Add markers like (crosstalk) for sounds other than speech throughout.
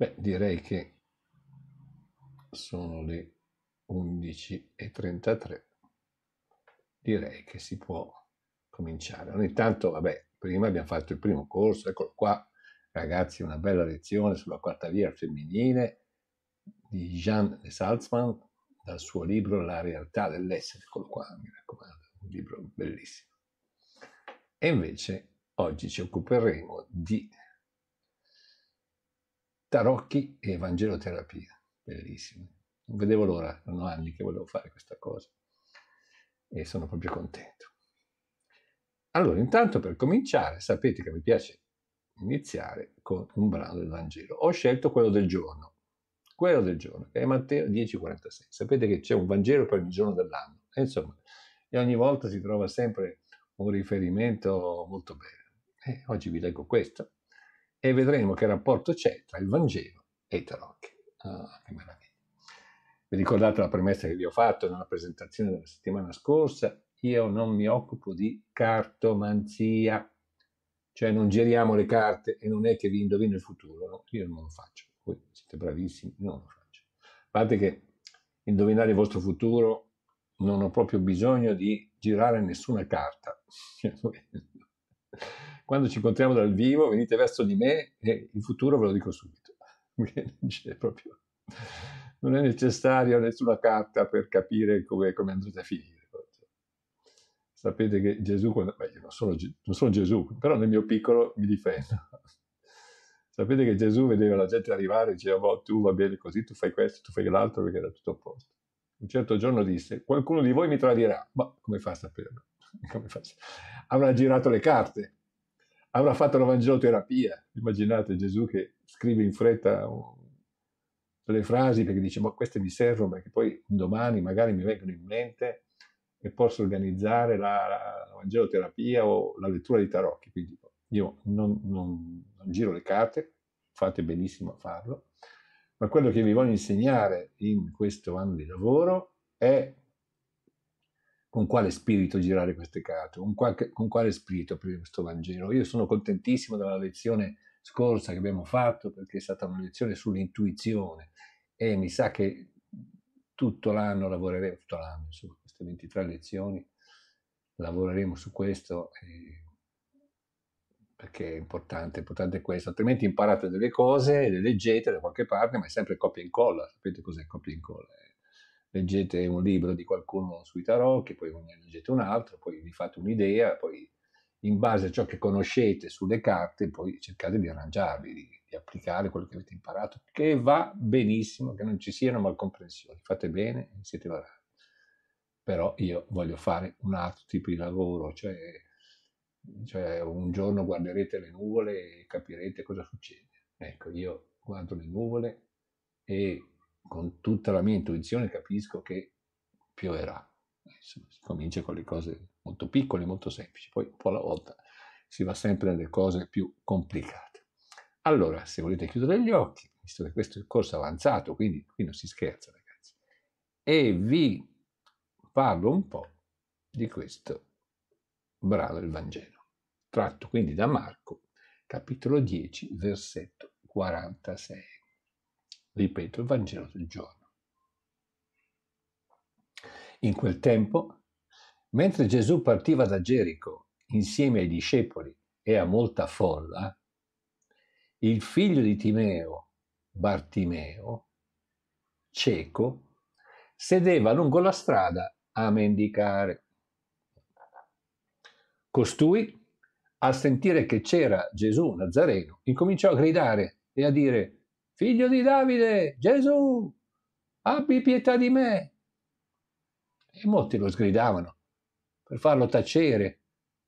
Beh, direi che sono le 11.33. Direi che si può cominciare. Ogni tanto, vabbè, prima abbiamo fatto il primo corso, eccolo qua, ragazzi, una bella lezione sulla quarta via femminile di Jean de Salzman dal suo libro La realtà dell'essere, eccolo qua, mi raccomando, un libro bellissimo. E invece oggi ci occuperemo di tarocchi e evangeloterapia. Bellissimo. Non vedevo l'ora, erano anni che volevo fare questa cosa e sono proprio contento. Allora, intanto per cominciare, sapete che mi piace iniziare con un brano del Vangelo. Ho scelto quello del giorno, quello del giorno, che è Matteo 10,46. Sapete che c'è un Vangelo per ogni giorno dell'anno. E insomma, e ogni volta si trova sempre un riferimento molto bello. E oggi vi leggo questo e vedremo che rapporto c'è tra il Vangelo e i tarocchi. Ah, che meraviglia. Vi ricordate la premessa che vi ho fatto nella presentazione della settimana scorsa? Io non mi occupo di cartomanzia, cioè non giriamo le carte e non è che vi indovino il futuro, no? io non lo faccio, voi siete bravissimi, non lo faccio. A parte che indovinare il vostro futuro non ho proprio bisogno di girare nessuna carta. (laughs) quando ci incontriamo dal vivo, venite verso di me e il futuro ve lo dico subito. (laughs) proprio, non è necessario nessuna carta per capire come, come andrete a finire. Sapete che Gesù, quando, beh, io non sono, non sono Gesù, però nel mio piccolo mi difendo. (laughs) Sapete che Gesù vedeva la gente arrivare e diceva, oh, tu va bene così, tu fai questo, tu fai l'altro, perché era tutto a posto. Un certo giorno disse, qualcuno di voi mi tradirà. Ma come fa a saperlo? (laughs) Fa? Avrà girato le carte, avrà fatto la vangeloterapia. Immaginate Gesù che scrive in fretta delle frasi perché dice ma queste mi servono perché poi domani magari mi vengono in mente e posso organizzare la, la, la vangeloterapia o la lettura di tarocchi. Quindi io non, non, non giro le carte, fate benissimo a farlo, ma quello che vi voglio insegnare in questo anno di lavoro è con quale spirito girare queste carte, con, qualche, con quale spirito aprire questo Vangelo. Io sono contentissimo della lezione scorsa che abbiamo fatto perché è stata una lezione sull'intuizione e mi sa che tutto l'anno lavoreremo, tutto l'anno, insomma, queste 23 lezioni, lavoreremo su questo eh, perché è importante, è importante questo, altrimenti imparate delle cose, le leggete da qualche parte, ma è sempre copia e incolla, sapete cos'è copia e incolla? Leggete un libro di qualcuno sui tarocchi, poi ne leggete un altro, poi vi fate un'idea, poi in base a ciò che conoscete sulle carte, poi cercate di arrangiarvi, di, di applicare quello che avete imparato, che va benissimo, che non ci siano malcomprensioni, fate bene, siete bravi. Però io voglio fare un altro tipo di lavoro, cioè, cioè un giorno guarderete le nuvole e capirete cosa succede. Ecco, io guardo le nuvole e con tutta la mia intuizione capisco che pioverà. Insomma, si comincia con le cose molto piccole, molto semplici, poi un po' alla volta si va sempre nelle cose più complicate. Allora, se volete chiudere gli occhi, visto che questo è il corso avanzato, quindi qui non si scherza ragazzi, e vi parlo un po' di questo brano del Vangelo, tratto quindi da Marco, capitolo 10, versetto 46 ripeto il Vangelo del giorno. In quel tempo, mentre Gesù partiva da Gerico insieme ai discepoli e a molta folla, il figlio di Timeo, Bartimeo, cieco, sedeva lungo la strada a mendicare. Costui, al sentire che c'era Gesù Nazareno, incominciò a gridare e a dire Figlio di Davide, Gesù, abbi pietà di me. E molti lo sgridavano per farlo tacere,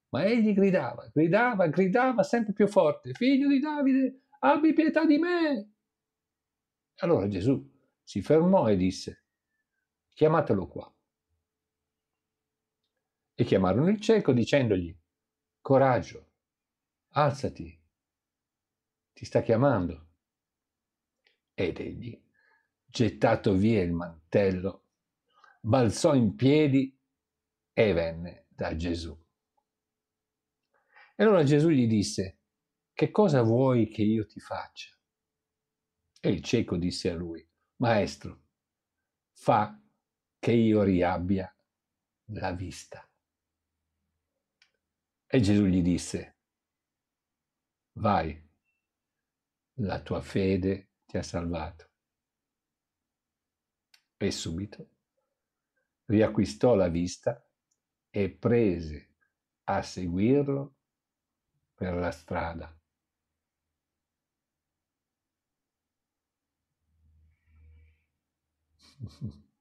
ma egli gridava, gridava, gridava sempre più forte, Figlio di Davide, abbi pietà di me. Allora Gesù si fermò e disse, chiamatelo qua. E chiamarono il cieco dicendogli, coraggio, alzati, ti sta chiamando. Ed egli, gettato via il mantello, balzò in piedi e venne da Gesù. E allora Gesù gli disse, che cosa vuoi che io ti faccia? E il cieco disse a lui, Maestro, fa che io riabbia la vista. E Gesù gli disse, vai, la tua fede ti ha salvato. E subito riacquistò la vista e prese a seguirlo per la strada. (laughs)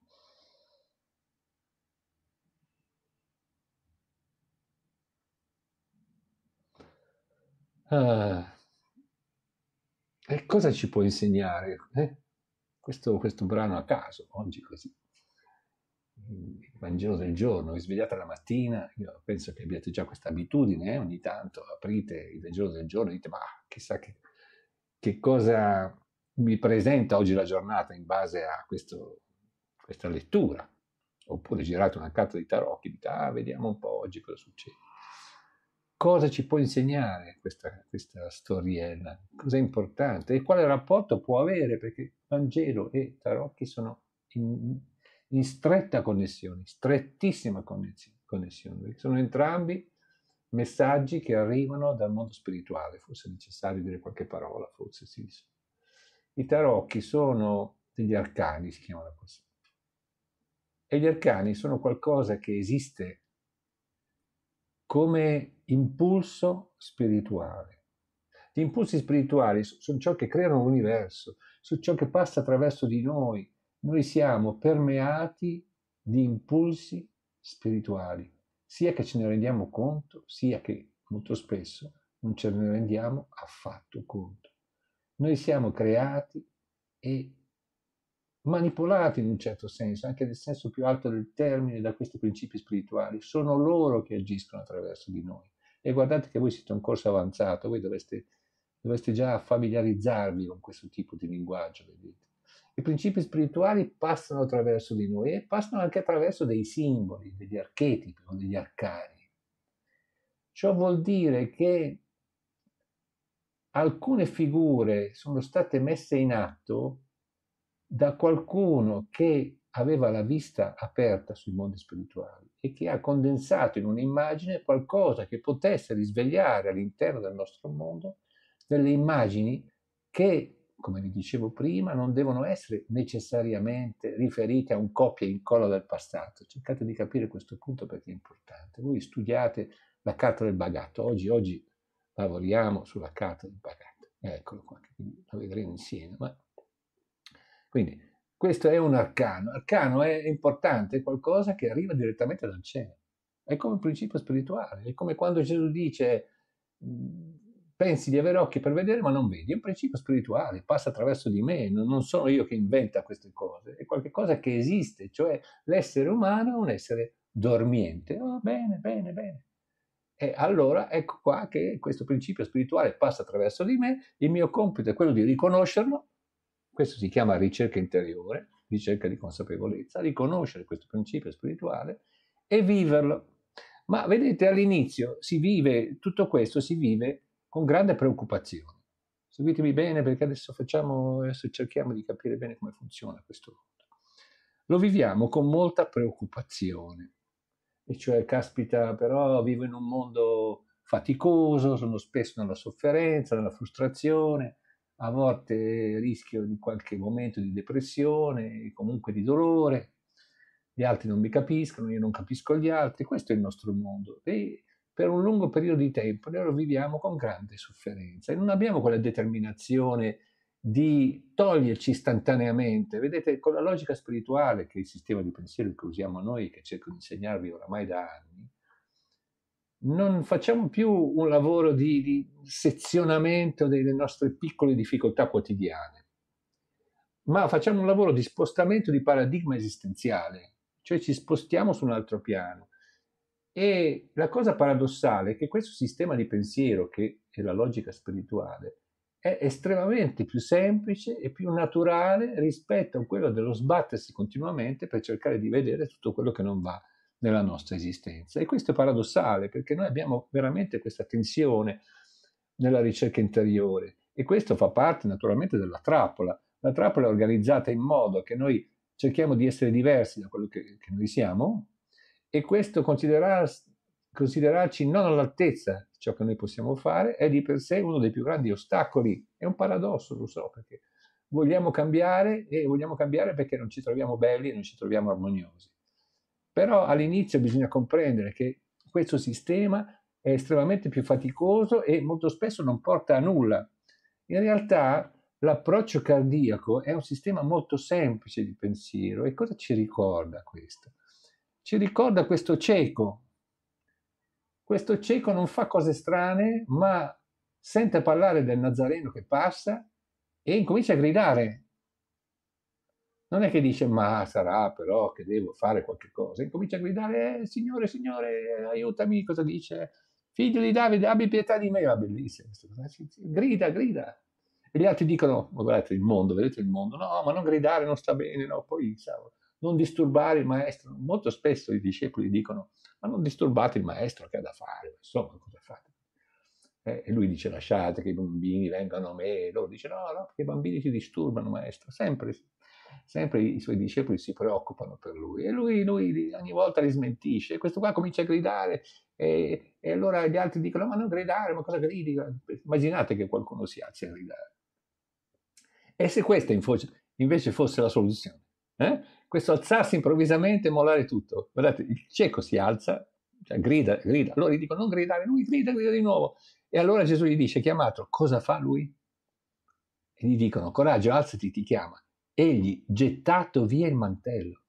Ah. E cosa ci può insegnare? Eh? Questo, questo, brano a caso, oggi così. Il Vangelo del giorno, vi svegliate la mattina, io penso che abbiate già questa abitudine, eh? ogni tanto aprite il Vangelo del giorno e dite, ma chissà che, che cosa mi presenta oggi la giornata in base a questo, questa lettura. Oppure girate una carta di tarocchi e dite, ah, vediamo un po' oggi cosa succede cosa ci può insegnare questa, questa storiella, cosa è importante? E quale rapporto può avere, perché Vangelo e Tarocchi sono in, in stretta connessione, strettissima connessione, sono entrambi messaggi che arrivano dal mondo spirituale, forse è necessario dire qualche parola, forse sì. I tarocchi sono degli arcani, si chiamano così. E gli arcani sono qualcosa che esiste come impulso spirituale. Gli impulsi spirituali sono ciò che creano l'universo, sono ciò che passa attraverso di noi. Noi siamo permeati di impulsi spirituali, sia che ce ne rendiamo conto, sia che molto spesso non ce ne rendiamo affatto conto. Noi siamo creati e manipolati in un certo senso, anche nel senso più alto del termine, da questi principi spirituali. Sono loro che agiscono attraverso di noi. E guardate che voi siete un corso avanzato, voi dovreste, dovreste già familiarizzarvi con questo tipo di linguaggio, vedete. I principi spirituali passano attraverso di noi e passano anche attraverso dei simboli, degli archetipi o degli arcani. Ciò vuol dire che alcune figure sono state messe in atto da qualcuno che aveva la vista aperta sui mondi spirituali e che ha condensato in un'immagine qualcosa che potesse risvegliare all'interno del nostro mondo delle immagini che, come vi dicevo prima, non devono essere necessariamente riferite a un copia e incolla del passato. Cercate di capire questo punto perché è importante. Voi studiate la carta del bagatto. Oggi, oggi lavoriamo sulla carta del bagatto. Eccolo qua, la vedremo insieme. Ma quindi questo è un arcano. Arcano è importante, è qualcosa che arriva direttamente dal cielo. È come un principio spirituale, è come quando Gesù dice pensi di avere occhi per vedere ma non vedi, è un principio spirituale, passa attraverso di me, non sono io che inventa queste cose, è qualcosa che esiste, cioè l'essere umano è un essere dormiente. Oh, bene, bene, bene. E allora ecco qua che questo principio spirituale passa attraverso di me, il mio compito è quello di riconoscerlo questo si chiama ricerca interiore, ricerca di consapevolezza, riconoscere questo principio spirituale e viverlo. Ma vedete, all'inizio si vive, tutto questo si vive con grande preoccupazione. Seguitemi bene perché adesso facciamo, adesso cerchiamo di capire bene come funziona questo mondo. Lo viviamo con molta preoccupazione. E cioè, caspita, però vivo in un mondo faticoso, sono spesso nella sofferenza, nella frustrazione, a volte rischio di qualche momento di depressione, comunque di dolore, gli altri non mi capiscono, io non capisco gli altri, questo è il nostro mondo e per un lungo periodo di tempo noi lo viviamo con grande sofferenza e non abbiamo quella determinazione di toglierci istantaneamente. Vedete, con la logica spirituale, che è il sistema di pensiero che usiamo noi, che cerco di insegnarvi oramai da anni, non facciamo più un lavoro di, di sezionamento delle nostre piccole difficoltà quotidiane, ma facciamo un lavoro di spostamento di paradigma esistenziale, cioè ci spostiamo su un altro piano. E la cosa paradossale è che questo sistema di pensiero, che è la logica spirituale, è estremamente più semplice e più naturale rispetto a quello dello sbattersi continuamente per cercare di vedere tutto quello che non va nella nostra esistenza. E questo è paradossale perché noi abbiamo veramente questa tensione nella ricerca interiore e questo fa parte naturalmente della trappola. La trappola è organizzata in modo che noi cerchiamo di essere diversi da quello che, che noi siamo e questo considerar, considerarci non all'altezza di ciò che noi possiamo fare è di per sé uno dei più grandi ostacoli. È un paradosso, lo so, perché vogliamo cambiare e vogliamo cambiare perché non ci troviamo belli e non ci troviamo armoniosi. Però all'inizio bisogna comprendere che questo sistema è estremamente più faticoso e molto spesso non porta a nulla. In realtà l'approccio cardiaco è un sistema molto semplice di pensiero e cosa ci ricorda questo? Ci ricorda questo cieco. Questo cieco non fa cose strane, ma sente parlare del Nazareno che passa e incomincia a gridare non è che dice ma sarà però che devo fare qualche cosa, incomincia a gridare eh, Signore, Signore, aiutami, cosa dice? Figlio di Davide, abbi pietà di me, va bellissimo, grida, grida. E gli altri dicono, ma guardate il mondo, vedete il mondo, no, ma non gridare, non sta bene, no, poi diciamo, non disturbare il maestro. Molto spesso i discepoli dicono, ma non disturbate il maestro che ha da fare, insomma, cosa fate? Eh, e lui dice lasciate che i bambini vengano a me, loro dicono no, no, perché i bambini ti disturbano maestro, sempre sempre i suoi discepoli si preoccupano per lui e lui, lui ogni volta li smentisce e questo qua comincia a gridare e, e, allora gli altri dicono ma non gridare, ma cosa gridi? Immaginate che qualcuno si alzi a gridare. E se questa invece fosse la soluzione? Eh? Questo alzarsi improvvisamente e mollare tutto. Guardate, il cieco si alza, cioè grida, grida. Allora gli dicono non gridare, lui grida, grida di nuovo. E allora Gesù gli dice, chiamato, cosa fa lui? E gli dicono, coraggio, alzati, ti chiama egli gettato via il mantello.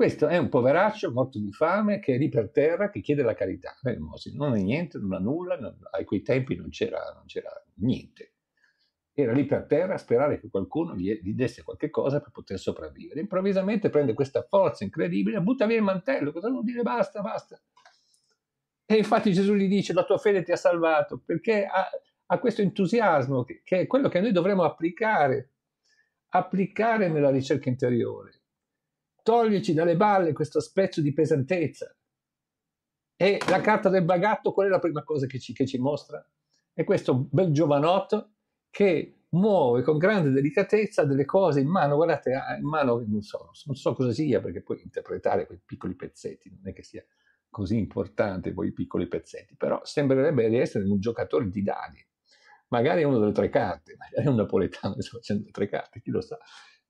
Questo è un poveraccio morto di fame che è lì per terra che chiede la carità. Non ha niente, non ha nulla, non, a quei tempi non c'era, non c'era, niente. Era lì per terra a sperare che qualcuno gli, gli desse qualche cosa per poter sopravvivere. Improvvisamente prende questa forza incredibile, butta via il mantello. Cosa vuol dire basta, basta? E infatti Gesù gli dice la tua fede ti ha salvato perché ha, ha questo entusiasmo che, che è quello che noi dovremmo applicare applicare nella ricerca interiore, toglierci dalle balle questo spezzo di pesantezza. E la carta del bagatto, qual è la prima cosa che ci, che ci mostra? È questo bel giovanotto che muove con grande delicatezza delle cose in mano, guardate, in mano non so, non so cosa sia, perché poi interpretare quei piccoli pezzetti non è che sia così importante quei piccoli pezzetti, però sembrerebbe di essere un giocatore di dadi magari è una delle tre carte, magari è un napoletano che sta facendo le tre carte, chi lo sa.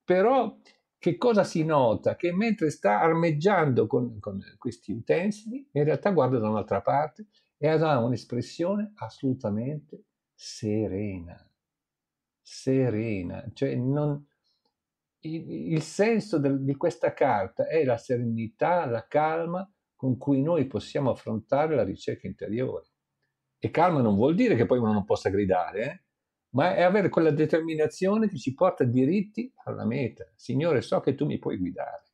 Però che cosa si nota? Che mentre sta armeggiando con, con questi utensili, in realtà guarda da un'altra parte e ha un'espressione assolutamente serena. Serena, cioè non, il, il senso del, di questa carta è la serenità, la calma con cui noi possiamo affrontare la ricerca interiore. E calma non vuol dire che poi uno non possa gridare, eh? ma è avere quella determinazione che ci porta diritti alla meta. Signore, so che tu mi puoi guidare.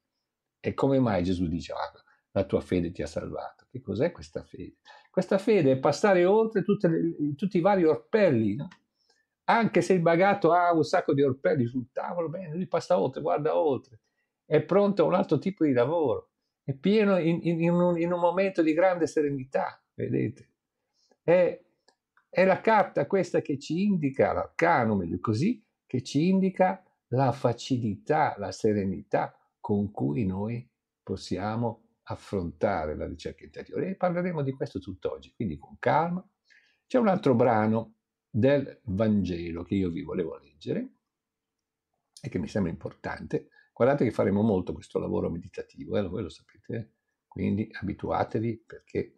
E come mai Gesù dice, ah, la tua fede ti ha salvato? Che cos'è questa fede? Questa fede è passare oltre le, tutti i vari orpelli, no? Anche se il bagato ha un sacco di orpelli sul tavolo, bene, lui passa oltre, guarda oltre, è pronto a un altro tipo di lavoro, è pieno in, in, in, un, in un momento di grande serenità, vedete? È, è la carta questa che ci indica, l'arcano meglio così, che ci indica la facilità, la serenità con cui noi possiamo affrontare la ricerca interiore. E parleremo di questo tutt'oggi, quindi con calma. C'è un altro brano del Vangelo che io vi volevo leggere e che mi sembra importante. Guardate che faremo molto questo lavoro meditativo, eh? voi lo sapete, eh? quindi abituatevi perché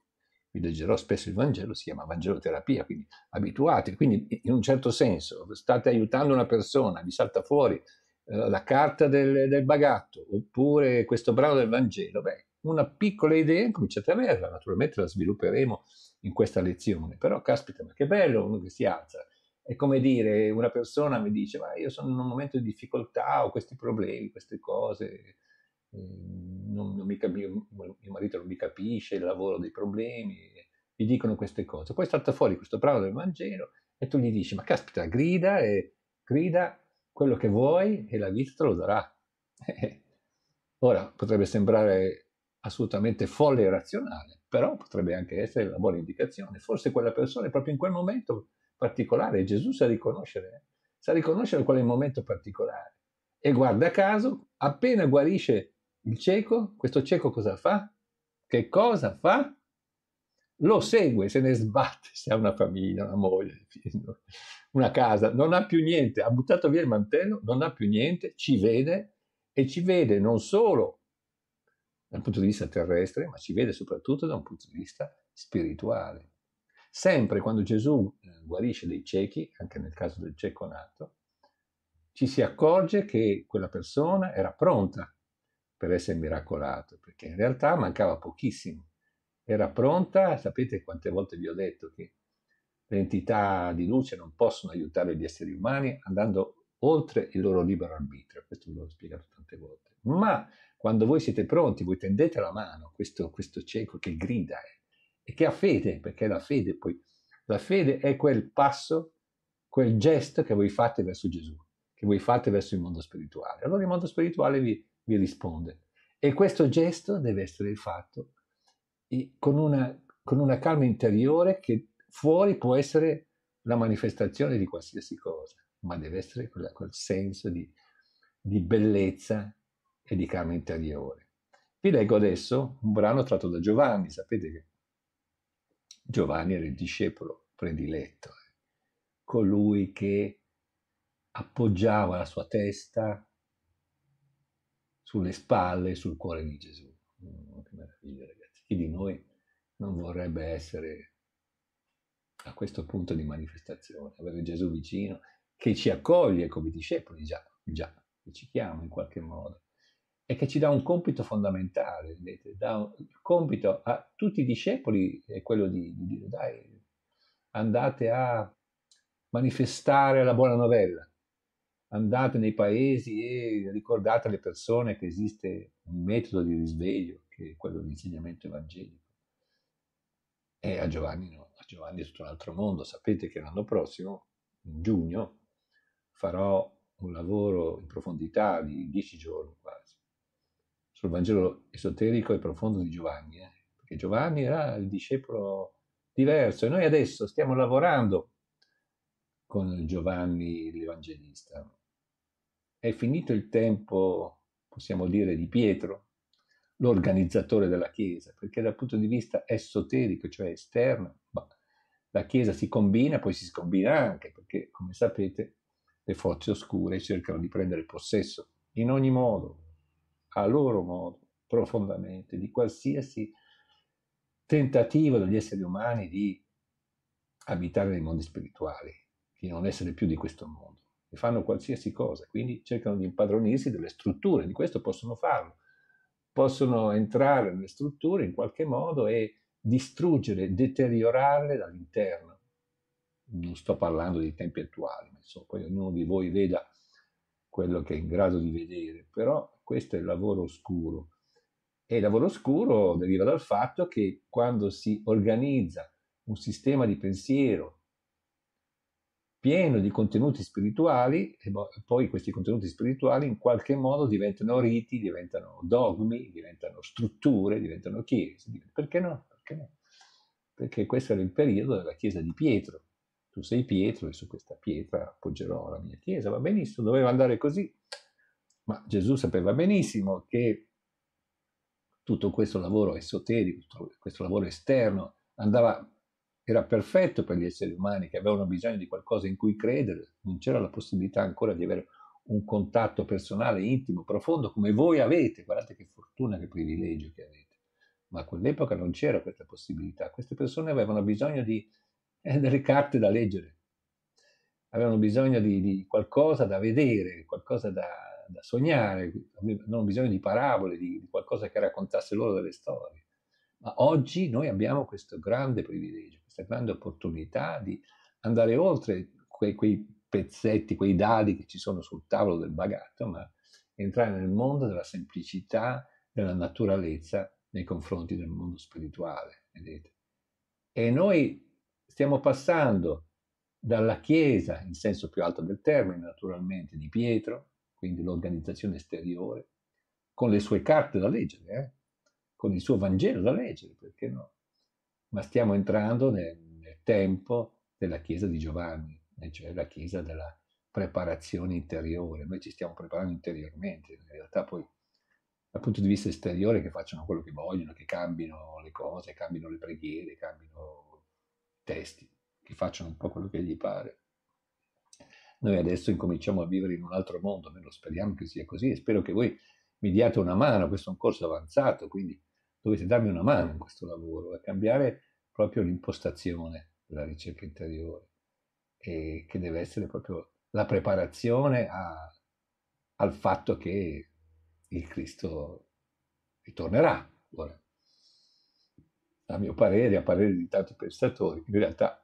vi leggerò spesso il Vangelo, si chiama Vangeloterapia, quindi abituatevi, quindi in un certo senso state aiutando una persona, vi salta fuori eh, la carta del, del, bagatto oppure questo brano del Vangelo, beh, una piccola idea cominciate a averla, naturalmente la svilupperemo in questa lezione, però caspita, ma che bello uno che si alza. È come dire, una persona mi dice, ma io sono in un momento di difficoltà, ho questi problemi, queste cose, non, non mi mio, mio marito non mi capisce, il lavoro dei problemi, gli dicono queste cose. Poi salta fuori questo brano del Vangelo e tu gli dici, ma caspita, grida e grida quello che vuoi e la vita te lo darà. (laughs) Ora potrebbe sembrare assolutamente folle e razionale, però potrebbe anche essere una buona indicazione. Forse quella persona è proprio in quel momento particolare, Gesù sa riconoscere sa riconoscere qual è il momento particolare. E guarda caso, appena guarisce il cieco, questo cieco cosa fa? Che cosa fa? Lo segue, se ne sbatte, se ha una famiglia, una moglie, una casa, non ha più niente, ha buttato via il mantello, non ha più niente, ci vede e ci vede non solo dal punto di vista terrestre, ma ci vede soprattutto da un punto di vista spirituale. Sempre quando Gesù eh, guarisce dei ciechi, anche nel caso del cieco nato, ci si accorge che quella persona era pronta per essere miracolato, perché in realtà mancava pochissimo. Era pronta, sapete quante volte vi ho detto che le entità di luce non possono aiutare gli esseri umani andando oltre il loro libero arbitrio, questo ve l'ho spiegato tante volte. Ma quando voi siete pronti, voi tendete la mano, questo, questo cieco che grida e che ha fede, perché la fede poi, la fede è quel passo, quel gesto che voi fate verso Gesù, che voi fate verso il mondo spirituale. Allora il mondo spirituale vi, vi risponde. E questo gesto deve essere fatto con una, con una calma interiore che fuori può essere la manifestazione di qualsiasi cosa, ma deve essere quel, quel senso di, di bellezza e di calma interiore. Vi leggo adesso un brano tratto da Giovanni, sapete che Giovanni era il discepolo prediletto, eh. colui che appoggiava la sua testa sulle spalle e sul cuore di Gesù. Oh, che meraviglia, ragazzi. Chi di noi non vorrebbe essere a questo punto di manifestazione, avere Gesù vicino, che ci accoglie come discepoli, già, già, che ci chiama in qualche modo e che ci dà un compito fondamentale, vedete? dà un, compito a tutti i discepoli è quello di, di dire dai, andate a manifestare la buona novella, andate nei paesi e ricordate alle persone che esiste un metodo di risveglio, che è quello dell'insegnamento evangelico. E a Giovanni no, a Giovanni è tutto un altro mondo. Sapete che l'anno prossimo, in giugno, farò un lavoro in profondità di dieci giorni quasi sul Vangelo esoterico e profondo di Giovanni, eh? perché Giovanni era il discepolo diverso e noi adesso stiamo lavorando con Giovanni l'Evangelista. È finito il tempo, possiamo dire, di Pietro, l'organizzatore della Chiesa, perché dal punto di vista esoterico, cioè esterno, la Chiesa si combina, poi si scombina anche, perché come sapete le forze oscure cercano di prendere possesso in ogni modo, a loro modo, profondamente, di qualsiasi tentativo degli esseri umani di abitare nei mondi spirituali, di non essere più di questo mondo. E fanno qualsiasi cosa, quindi cercano di impadronirsi delle strutture, di questo possono farlo. Possono entrare nelle strutture in qualche modo e distruggere, deteriorarle dall'interno. Non sto parlando dei tempi attuali, ma insomma, poi ognuno di voi veda quello che è in grado di vedere, però questo è il lavoro oscuro. E il lavoro oscuro deriva dal fatto che quando si organizza un sistema di pensiero pieno di contenuti spirituali, e poi questi contenuti spirituali in qualche modo diventano riti, diventano dogmi, diventano strutture, diventano chiese. Perché no? Perché no? Perché questo era il periodo della chiesa di Pietro. Tu sei Pietro e su questa pietra appoggerò la mia chiesa. Va benissimo, doveva andare così. Ma Gesù sapeva benissimo che tutto questo lavoro esoterico, questo lavoro esterno, andava, era perfetto per gli esseri umani che avevano bisogno di qualcosa in cui credere, non c'era la possibilità ancora di avere un contatto personale, intimo, profondo, come voi avete. Guardate che fortuna, che privilegio che avete. Ma a quell'epoca non c'era questa possibilità. Queste persone avevano bisogno di eh, delle carte da leggere, avevano bisogno di, di qualcosa da vedere, qualcosa da, da sognare, avevano bisogno di parabole, di, di, qualcosa che raccontasse loro delle storie. Ma oggi noi abbiamo questo grande privilegio, questa grande opportunità di andare oltre quei, quei pezzetti, quei dadi che ci sono sul tavolo del bagatto, ma entrare nel mondo della semplicità, della naturalezza nei confronti del mondo spirituale. Vedete? E noi stiamo passando dalla Chiesa, in senso più alto del termine, naturalmente, di Pietro, quindi l'organizzazione esteriore, con le sue carte da leggere, eh? Con il suo Vangelo da leggere, perché no? Ma stiamo entrando nel, nel tempo della Chiesa di Giovanni, cioè la Chiesa della preparazione interiore, noi ci stiamo preparando interiormente, in realtà poi dal punto di vista esteriore che facciano quello che vogliono, che cambino le cose, cambino le preghiere, cambino i testi, che facciano un po' quello che gli pare. Noi adesso incominciamo a vivere in un altro mondo, noi lo speriamo che sia così e spero che voi mi diate una mano, questo è un corso avanzato, quindi dovete darmi una mano in questo lavoro, a cambiare proprio l'impostazione della ricerca interiore, e che deve essere proprio la preparazione a, al fatto che il Cristo ritornerà. Ora, a mio parere, a parere di tanti pensatori, in realtà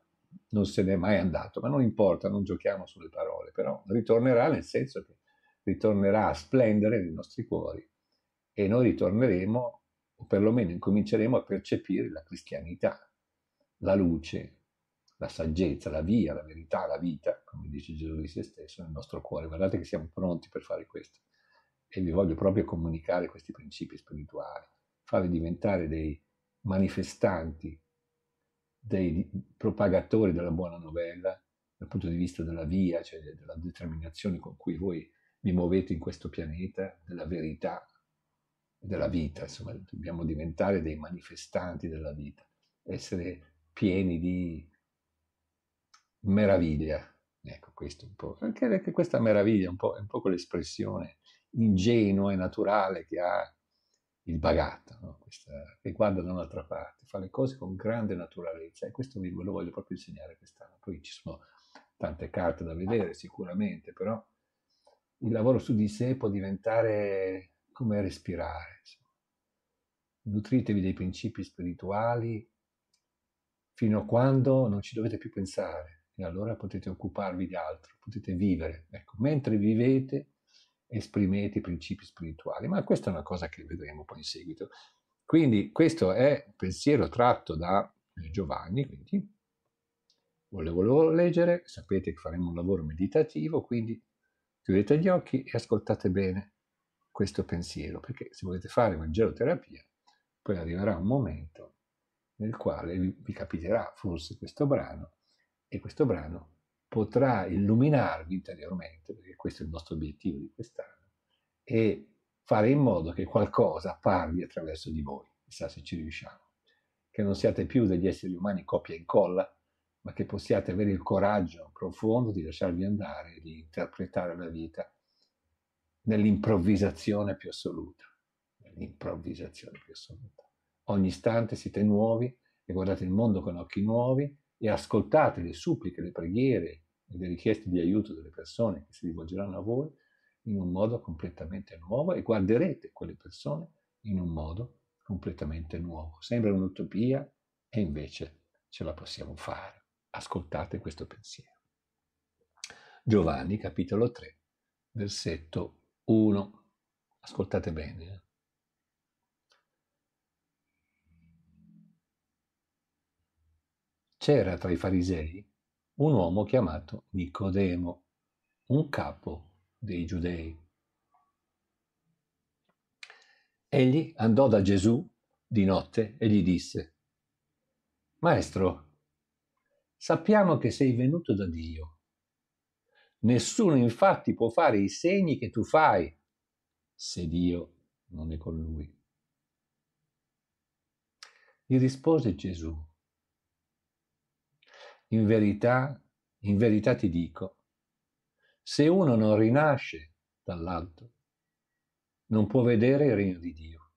non se n'è mai andato, ma non importa, non giochiamo sulle parole, però ritornerà nel senso che ritornerà a splendere nei nostri cuori e noi ritorneremo, o perlomeno incominceremo a percepire la cristianità, la luce, la saggezza, la via, la verità, la vita, come dice Gesù di se stesso, nel nostro cuore. Guardate che siamo pronti per fare questo. E vi voglio proprio comunicare questi principi spirituali, farvi diventare dei manifestanti, dei propagatori della buona novella dal punto di vista della via, cioè della determinazione con cui voi vi muovete in questo pianeta, della verità, della vita, insomma, dobbiamo diventare dei manifestanti della vita, essere pieni di meraviglia. Ecco, questo un po', anche questa meraviglia è un po' quell'espressione ingenua e naturale che ha il bagato, no? Questa, che guarda da un'altra parte, fa le cose con grande naturalezza e questo vi lo voglio proprio insegnare quest'anno. Poi ci sono tante carte da vedere sicuramente, però il lavoro su di sé può diventare come respirare. Nutritevi dei principi spirituali fino a quando non ci dovete più pensare e allora potete occuparvi di altro, potete vivere. Ecco, mentre vivete esprimete i principi spirituali, ma questa è una cosa che vedremo poi in seguito. Quindi questo è un pensiero tratto da Giovanni, quindi volevo leggere, sapete che faremo un lavoro meditativo, quindi chiudete gli occhi e ascoltate bene questo pensiero, perché se volete fare Vangeloterapia, poi arriverà un momento nel quale vi capiterà forse questo brano e questo brano potrà illuminarvi interiormente, perché questo è il nostro obiettivo di quest'anno, e fare in modo che qualcosa parli attraverso di voi, chissà se ci riusciamo, che non siate più degli esseri umani copia e incolla, ma che possiate avere il coraggio profondo di lasciarvi andare, di interpretare la vita nell'improvvisazione più assoluta, nell'improvvisazione più assoluta. Ogni istante siete nuovi e guardate il mondo con occhi nuovi e ascoltate le suppliche, le preghiere e le richieste di aiuto delle persone che si rivolgeranno a voi in un modo completamente nuovo e guarderete quelle persone in un modo completamente nuovo. Sembra un'utopia e invece ce la possiamo fare. Ascoltate questo pensiero. Giovanni, capitolo 3, versetto 1. Ascoltate bene. Eh? C'era tra i farisei un uomo chiamato Nicodemo, un capo dei giudei. Egli andò da Gesù di notte e gli disse, Maestro, sappiamo che sei venuto da Dio. Nessuno infatti può fare i segni che tu fai se Dio non è con lui. Gli rispose Gesù, in verità, in verità ti dico, se uno non rinasce dall'alto, non può vedere il regno di Dio.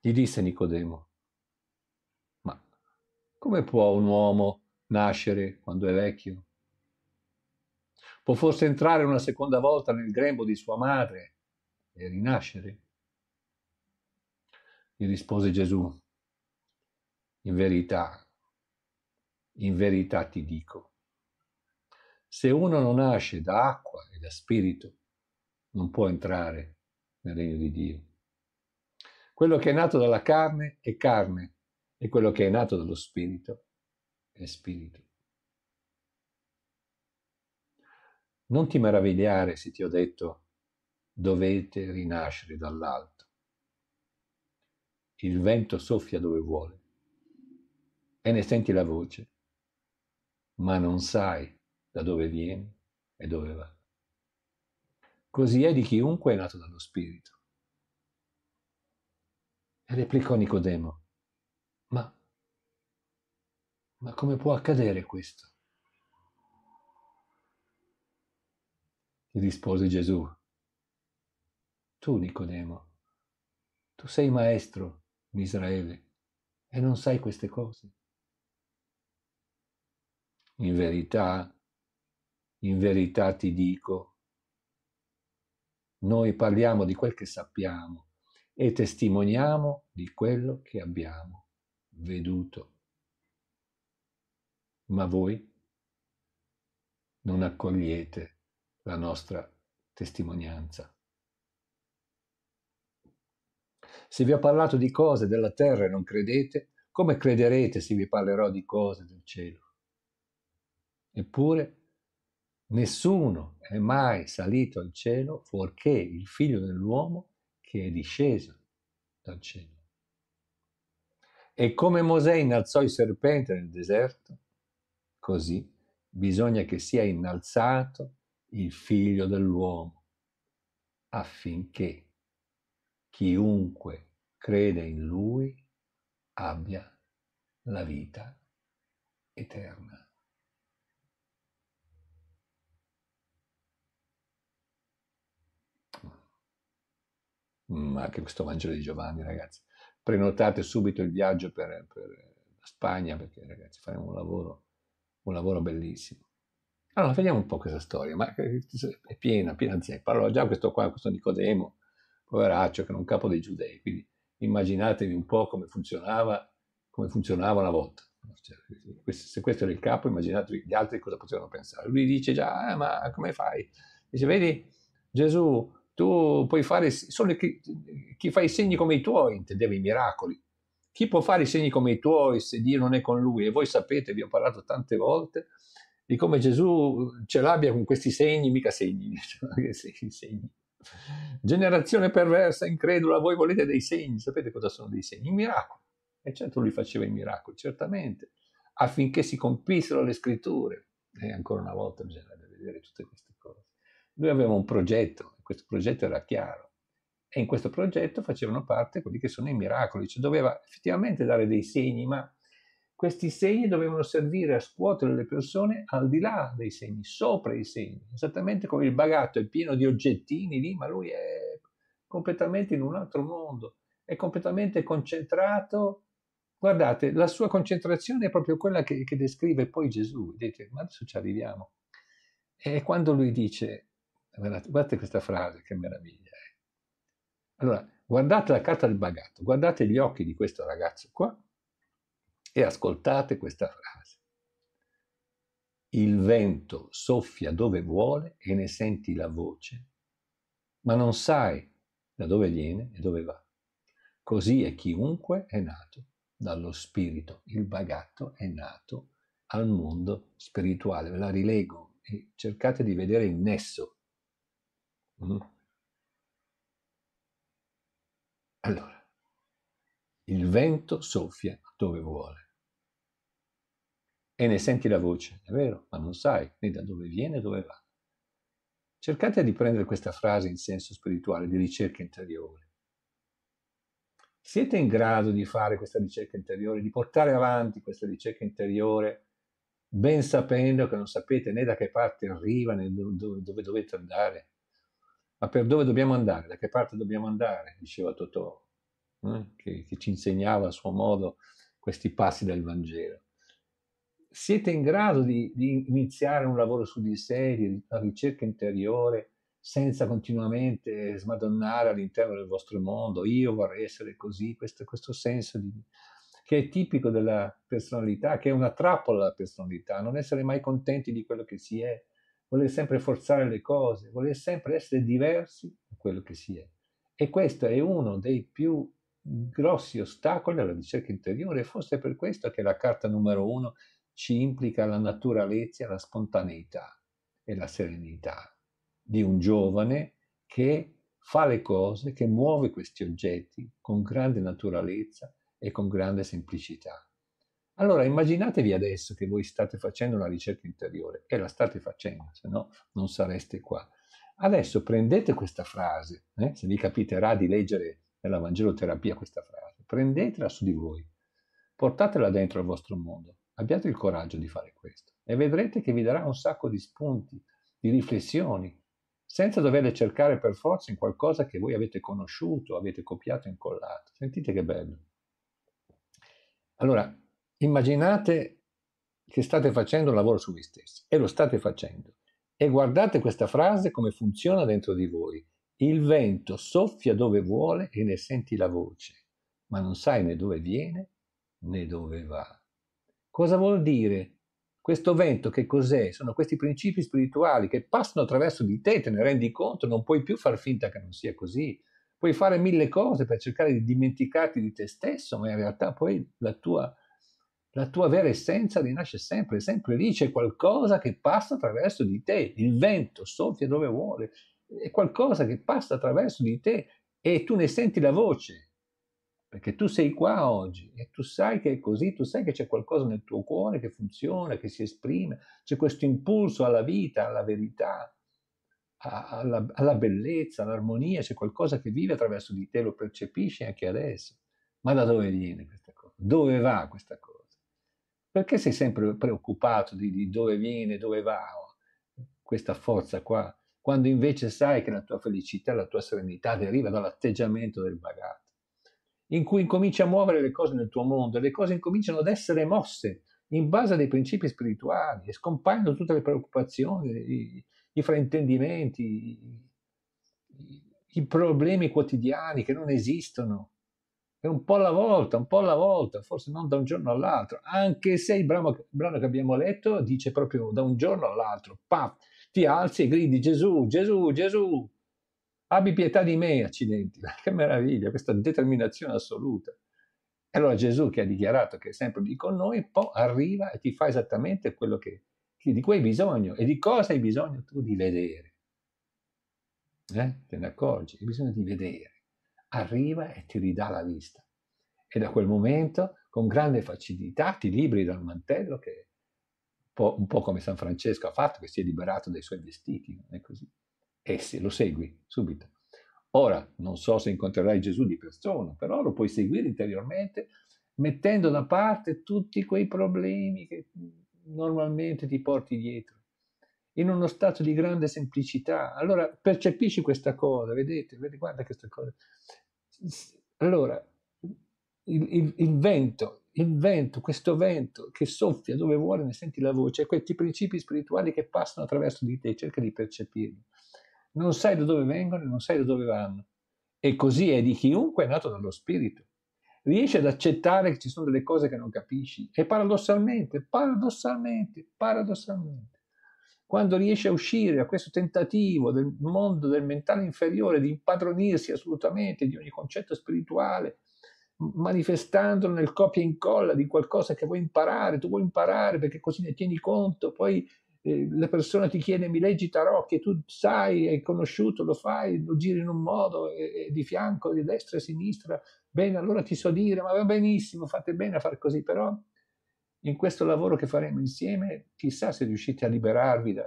Gli disse Nicodemo, ma come può un uomo nascere quando è vecchio? Può forse entrare una seconda volta nel grembo di sua madre e rinascere? Gli rispose Gesù, in verità, in verità ti dico, se uno non nasce da acqua e da spirito, non può entrare nel regno di Dio. Quello che è nato dalla carne è carne e quello che è nato dallo spirito è spirito. Non ti meravigliare se ti ho detto dovete rinascere dall'alto. Il vento soffia dove vuole e ne senti la voce, ma non sai da dove viene e dove va. Così è di chiunque è nato dallo Spirito. E replicò Nicodemo, ma, ma come può accadere questo? Rispose Gesù, tu Nicodemo, tu sei maestro in Israele e non sai queste cose. In verità, in verità ti dico, noi parliamo di quel che sappiamo e testimoniamo di quello che abbiamo veduto. Ma voi non accogliete la nostra testimonianza. Se vi ho parlato di cose della terra e non credete, come crederete se vi parlerò di cose del cielo? Eppure nessuno è mai salito al cielo fuorché il figlio dell'uomo che è disceso dal cielo. E come Mosè innalzò il serpente nel deserto, così bisogna che sia innalzato il figlio dell'uomo, affinché chiunque crede in lui abbia la vita eterna. Mm, anche questo Vangelo di Giovanni, ragazzi. Prenotate subito il viaggio per, per Spagna perché, ragazzi, faremo un lavoro, un lavoro bellissimo. Allora, vediamo un po' questa storia, ma è piena, piena zeppa. Allora, già questo qua, questo Nicodemo, poveraccio, che era un capo dei giudei, quindi immaginatevi un po' come funzionava, come funzionava una volta. Cioè, se questo era il capo, immaginatevi gli altri cosa potevano pensare. Lui dice già, ah, ma come fai? Dice, vedi, Gesù tu puoi fare, solo chi, chi fa i segni come i tuoi intendeva i miracoli. Chi può fare i segni come i tuoi se Dio non è con lui? E voi sapete, vi ho parlato tante volte, di come Gesù ce l'abbia con questi segni, mica segni, (laughs) segni. Generazione perversa, incredula, voi volete dei segni, sapete cosa sono dei segni? I miracoli. E certo lui faceva i miracoli, certamente, affinché si compissero le scritture. E ancora una volta bisogna vedere tutte queste cose. Lui aveva un progetto, questo progetto era chiaro. E in questo progetto facevano parte quelli che sono i miracoli, cioè doveva effettivamente dare dei segni, ma questi segni dovevano servire a scuotere le persone al di là dei segni, sopra i segni, esattamente come il bagatto è pieno di oggettini lì, ma lui è completamente in un altro mondo, è completamente concentrato. Guardate, la sua concentrazione è proprio quella che, che descrive poi Gesù. Vedete, ma adesso ci arriviamo. E quando lui dice, Guardate, guardate questa frase, che meraviglia. Eh. Allora, guardate la carta del bagatto, guardate gli occhi di questo ragazzo qua e ascoltate questa frase. Il vento soffia dove vuole e ne senti la voce, ma non sai da dove viene e dove va. Così è chiunque è nato dallo spirito. Il bagatto è nato al mondo spirituale. Ve la rilego e cercate di vedere il nesso Mm. Allora, il vento soffia dove vuole e ne senti la voce, è vero, ma non sai né da dove viene né dove va. Cercate di prendere questa frase in senso spirituale, di ricerca interiore. Siete in grado di fare questa ricerca interiore, di portare avanti questa ricerca interiore, ben sapendo che non sapete né da che parte arriva né dove, dove dovete andare? Ma per dove dobbiamo andare? Da che parte dobbiamo andare? Diceva Totò, eh? che, che ci insegnava a suo modo questi passi del Vangelo. Siete in grado di, di iniziare un lavoro su di sé, di una ricerca interiore, senza continuamente smadonnare all'interno del vostro mondo, io vorrei essere così, questo, questo senso di, che è tipico della personalità, che è una trappola della personalità, non essere mai contenti di quello che si è, voler sempre forzare le cose, voler sempre essere diversi da quello che si è. E questo è uno dei più grossi ostacoli alla ricerca interiore, forse è per questo che la carta numero uno ci implica la naturalezza, la spontaneità e la serenità di un giovane che fa le cose, che muove questi oggetti con grande naturalezza e con grande semplicità. Allora immaginatevi adesso che voi state facendo una ricerca interiore e la state facendo, se no non sareste qua. Adesso prendete questa frase, eh? se vi capiterà di leggere nella Vangeloterapia questa frase, prendetela su di voi, portatela dentro al vostro mondo, abbiate il coraggio di fare questo e vedrete che vi darà un sacco di spunti, di riflessioni, senza doverle cercare per forza in qualcosa che voi avete conosciuto, avete copiato e incollato. Sentite che bello. Allora, Immaginate che state facendo un lavoro su voi stessi e lo state facendo e guardate questa frase come funziona dentro di voi. Il vento soffia dove vuole e ne senti la voce, ma non sai né dove viene né dove va. Cosa vuol dire? Questo vento che cos'è? Sono questi principi spirituali che passano attraverso di te, te ne rendi conto, non puoi più far finta che non sia così. Puoi fare mille cose per cercare di dimenticarti di te stesso, ma in realtà poi la tua la tua vera essenza rinasce sempre, sempre lì c'è qualcosa che passa attraverso di te, il vento soffia dove vuole, è qualcosa che passa attraverso di te e tu ne senti la voce, perché tu sei qua oggi e tu sai che è così, tu sai che c'è qualcosa nel tuo cuore che funziona, che si esprime, c'è questo impulso alla vita, alla verità, alla, alla bellezza, all'armonia, c'è qualcosa che vive attraverso di te, lo percepisci anche adesso. Ma da dove viene questa cosa? Dove va questa cosa? Perché sei sempre preoccupato di, di dove viene, dove va questa forza qua, quando invece sai che la tua felicità, la tua serenità deriva dall'atteggiamento del bagato, in cui incominci a muovere le cose nel tuo mondo, le cose incominciano ad essere mosse in base a dei principi spirituali e scompaiono tutte le preoccupazioni, i, i fraintendimenti, i, i problemi quotidiani che non esistono, è un po' alla volta, un po' alla volta, forse non da un giorno all'altro, anche se il brano, il brano che abbiamo letto dice proprio da un giorno all'altro, paf, ti alzi e gridi Gesù, Gesù, Gesù, abbi pietà di me, accidenti, (laughs) che meraviglia, questa determinazione assoluta. E allora Gesù che ha dichiarato che è sempre lì con noi, poi arriva e ti fa esattamente quello che, di cui hai bisogno. E di cosa hai bisogno tu? Di vedere. Eh? Te ne accorgi? Hai bisogno di vedere arriva e ti ridà la vista. E da quel momento, con grande facilità, ti liberi dal mantello che un po', come San Francesco ha fatto, che si è liberato dai suoi vestiti, non è così? E se lo segui subito. Ora, non so se incontrerai Gesù di persona, però lo puoi seguire interiormente mettendo da parte tutti quei problemi che normalmente ti porti dietro in uno stato di grande semplicità. Allora percepisci questa cosa, vedete, vedete guarda questa cosa. Allora, il, il, il, vento, il vento, questo vento che soffia dove vuole, ne senti la voce, questi principi spirituali che passano attraverso di te, cerca di percepirli. Non sai da dove vengono e non sai da dove vanno. E così è di chiunque è nato dallo spirito. Riesci ad accettare che ci sono delle cose che non capisci e paradossalmente, paradossalmente, paradossalmente, quando riesce a uscire da questo tentativo del mondo del mentale inferiore di impadronirsi assolutamente di ogni concetto spirituale, manifestandolo nel copia e incolla di qualcosa che vuoi imparare, tu vuoi imparare perché così ne tieni conto, poi eh, la persona ti chiede mi leggi tarocchi tu sai, hai conosciuto, lo fai, lo giri in un modo e, e di fianco, di destra e sinistra, bene, allora ti so dire, ma va benissimo, fate bene a fare così, però in questo lavoro che faremo insieme, chissà se riuscite a liberarvi da,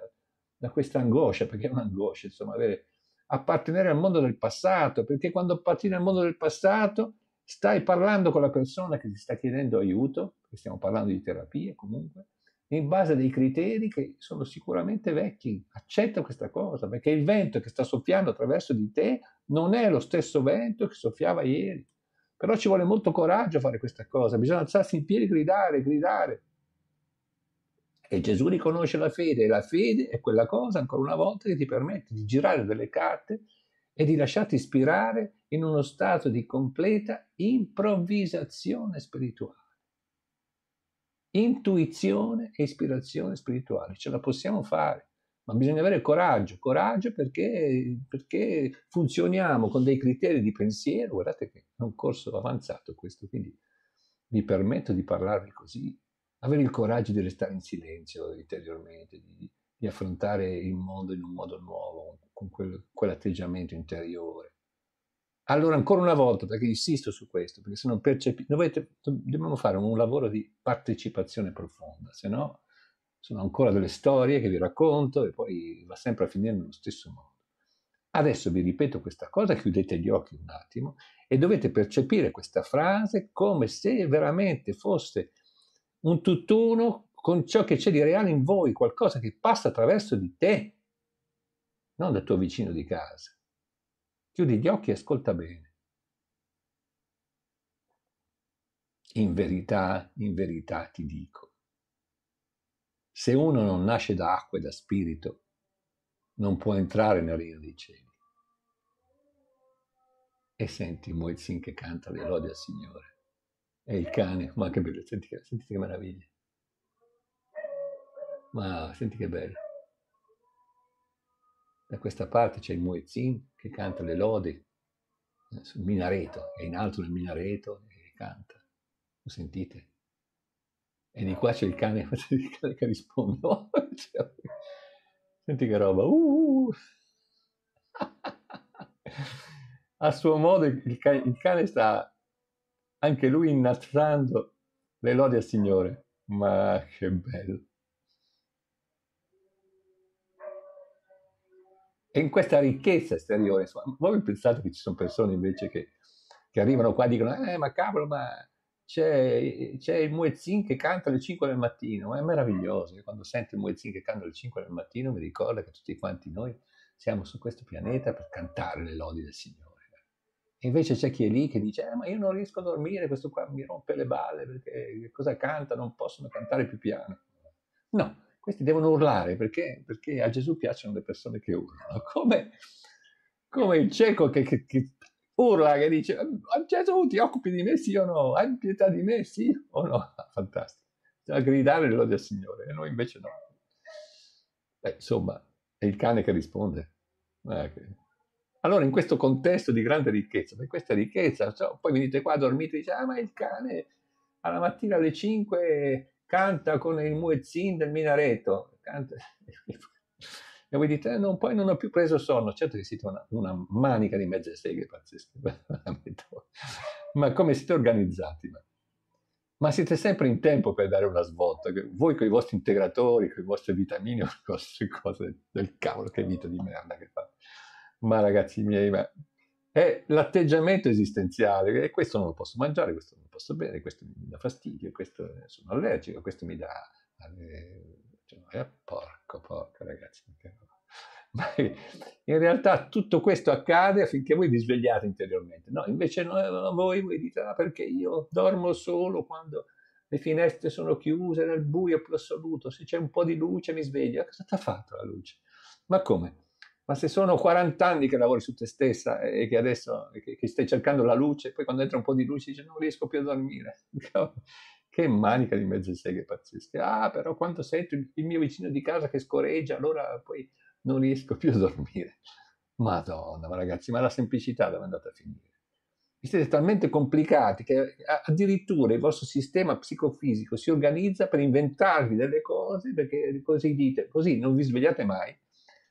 da questa angoscia, perché è un'angoscia, insomma, avere, appartenere al mondo del passato, perché quando appartieni al mondo del passato stai parlando con la persona che ti sta chiedendo aiuto, stiamo parlando di terapie comunque, in base a dei criteri che sono sicuramente vecchi. Accetta questa cosa, perché il vento che sta soffiando attraverso di te non è lo stesso vento che soffiava ieri. Però ci vuole molto coraggio a fare questa cosa, bisogna alzarsi in piedi, gridare, gridare. E Gesù riconosce la fede e la fede è quella cosa, ancora una volta, che ti permette di girare delle carte e di lasciarti ispirare in uno stato di completa improvvisazione spirituale. Intuizione e ispirazione spirituale, ce la possiamo fare ma bisogna avere coraggio, coraggio perché, perché, funzioniamo con dei criteri di pensiero, guardate che è un corso avanzato questo, quindi vi permetto di parlarvi così, avere il coraggio di restare in silenzio interiormente, di, di affrontare il mondo in un modo nuovo, con quel, quell'atteggiamento interiore, Allora, ancora una volta, perché insisto su questo, perché se non percepite, dobbiamo fare un lavoro di partecipazione profonda, se no sono ancora delle storie che vi racconto e poi va sempre a finire nello stesso modo. Adesso vi ripeto questa cosa, chiudete gli occhi un attimo e dovete percepire questa frase come se veramente fosse un tutt'uno con ciò che c'è di reale in voi, qualcosa che passa attraverso di te, non del tuo vicino di casa. Chiudi gli occhi e ascolta bene. In verità, in verità ti dico, se uno non nasce da acqua e da spirito, non può entrare nel regno dei cieli. E senti Moezzin che canta le lodi al Signore. E il cane, ma che bello, senti senti che meraviglia. Ma senti che bello. Da questa parte c'è il Muezzin che canta le lodi sul minareto, è in alto nel minareto e canta. Lo sentite? E di qua c'è il cane, (laughs) che risponde. Oh, senti che roba. Uh! (laughs) A suo modo il cane, il cane sta anche lui innalzando le lodi al Signore. Ma che bello. E in questa ricchezza esteriore, insomma, voi pensate che ci sono persone invece che, che arrivano qua e dicono, eh ma cavolo, ma c'è, c'è, il muezzin che canta alle 5 del mattino, è meraviglioso. Io quando sento il muezzin che canta alle 5 del mattino mi ricorda che tutti quanti noi siamo su questo pianeta per cantare le lodi del Signore. E invece c'è chi è lì che dice, eh, ma io non riesco a dormire, questo qua mi rompe le balle perché cosa canta, non possono cantare più piano. No, questi devono urlare perché, perché a Gesù piacciono le persone che urlano, (laughs) come, come il cieco che, che, che, urla, che dice Gesù ti occupi di me sì o no, hai pietà di me sì o no, (laughs) fantastico, a gridare le lodi al Signore e noi invece no. Beh, insomma, è il cane che risponde. Allora, in questo contesto di grande ricchezza, per questa ricchezza, cioè, poi venite qua, dormite e dite, ah, ma il cane alla mattina alle 5 canta con il muezzin del minareto, canta... e voi dite, eh, non, poi non ho più preso sonno, certo che siete una, una manica di mezze seghe pazzesche, (laughs) ma come siete organizzati? Ma? ma siete sempre in tempo per dare una svolta, voi con i vostri integratori, con i vostri vitamini, con le vostre cose del cavolo, che vita di merda che fate. Ma ragazzi miei, ma è l'atteggiamento esistenziale e questo non lo posso mangiare, questo non posso bere, questo mi dà fastidio, questo sono allergico, questo mi dà... Cioè, eh, porco, porco ragazzi. (laughs) Ma in realtà tutto questo accade affinché voi vi svegliate interiormente. No, invece no, voi, voi dite, ah, perché io dormo solo quando le finestre sono chiuse nel buio più assoluto, se c'è un po' di luce mi sveglio. Cosa ti ha fatto la luce? Ma come? Ma se sono 40 anni che lavori su te stessa e che adesso che, che stai cercando la luce, poi quando entra un po' di luce dici non riesco più a dormire. (laughs) che manica di mezze seghe pazzesche. Ah, però quando sento il mio vicino di casa che scoreggia, allora poi non riesco più a dormire. (laughs) Madonna, ma ragazzi, ma la semplicità dove è andata a finire? Vi siete talmente complicati che addirittura il vostro sistema psicofisico si organizza per inventarvi delle cose perché così dite, così non vi svegliate mai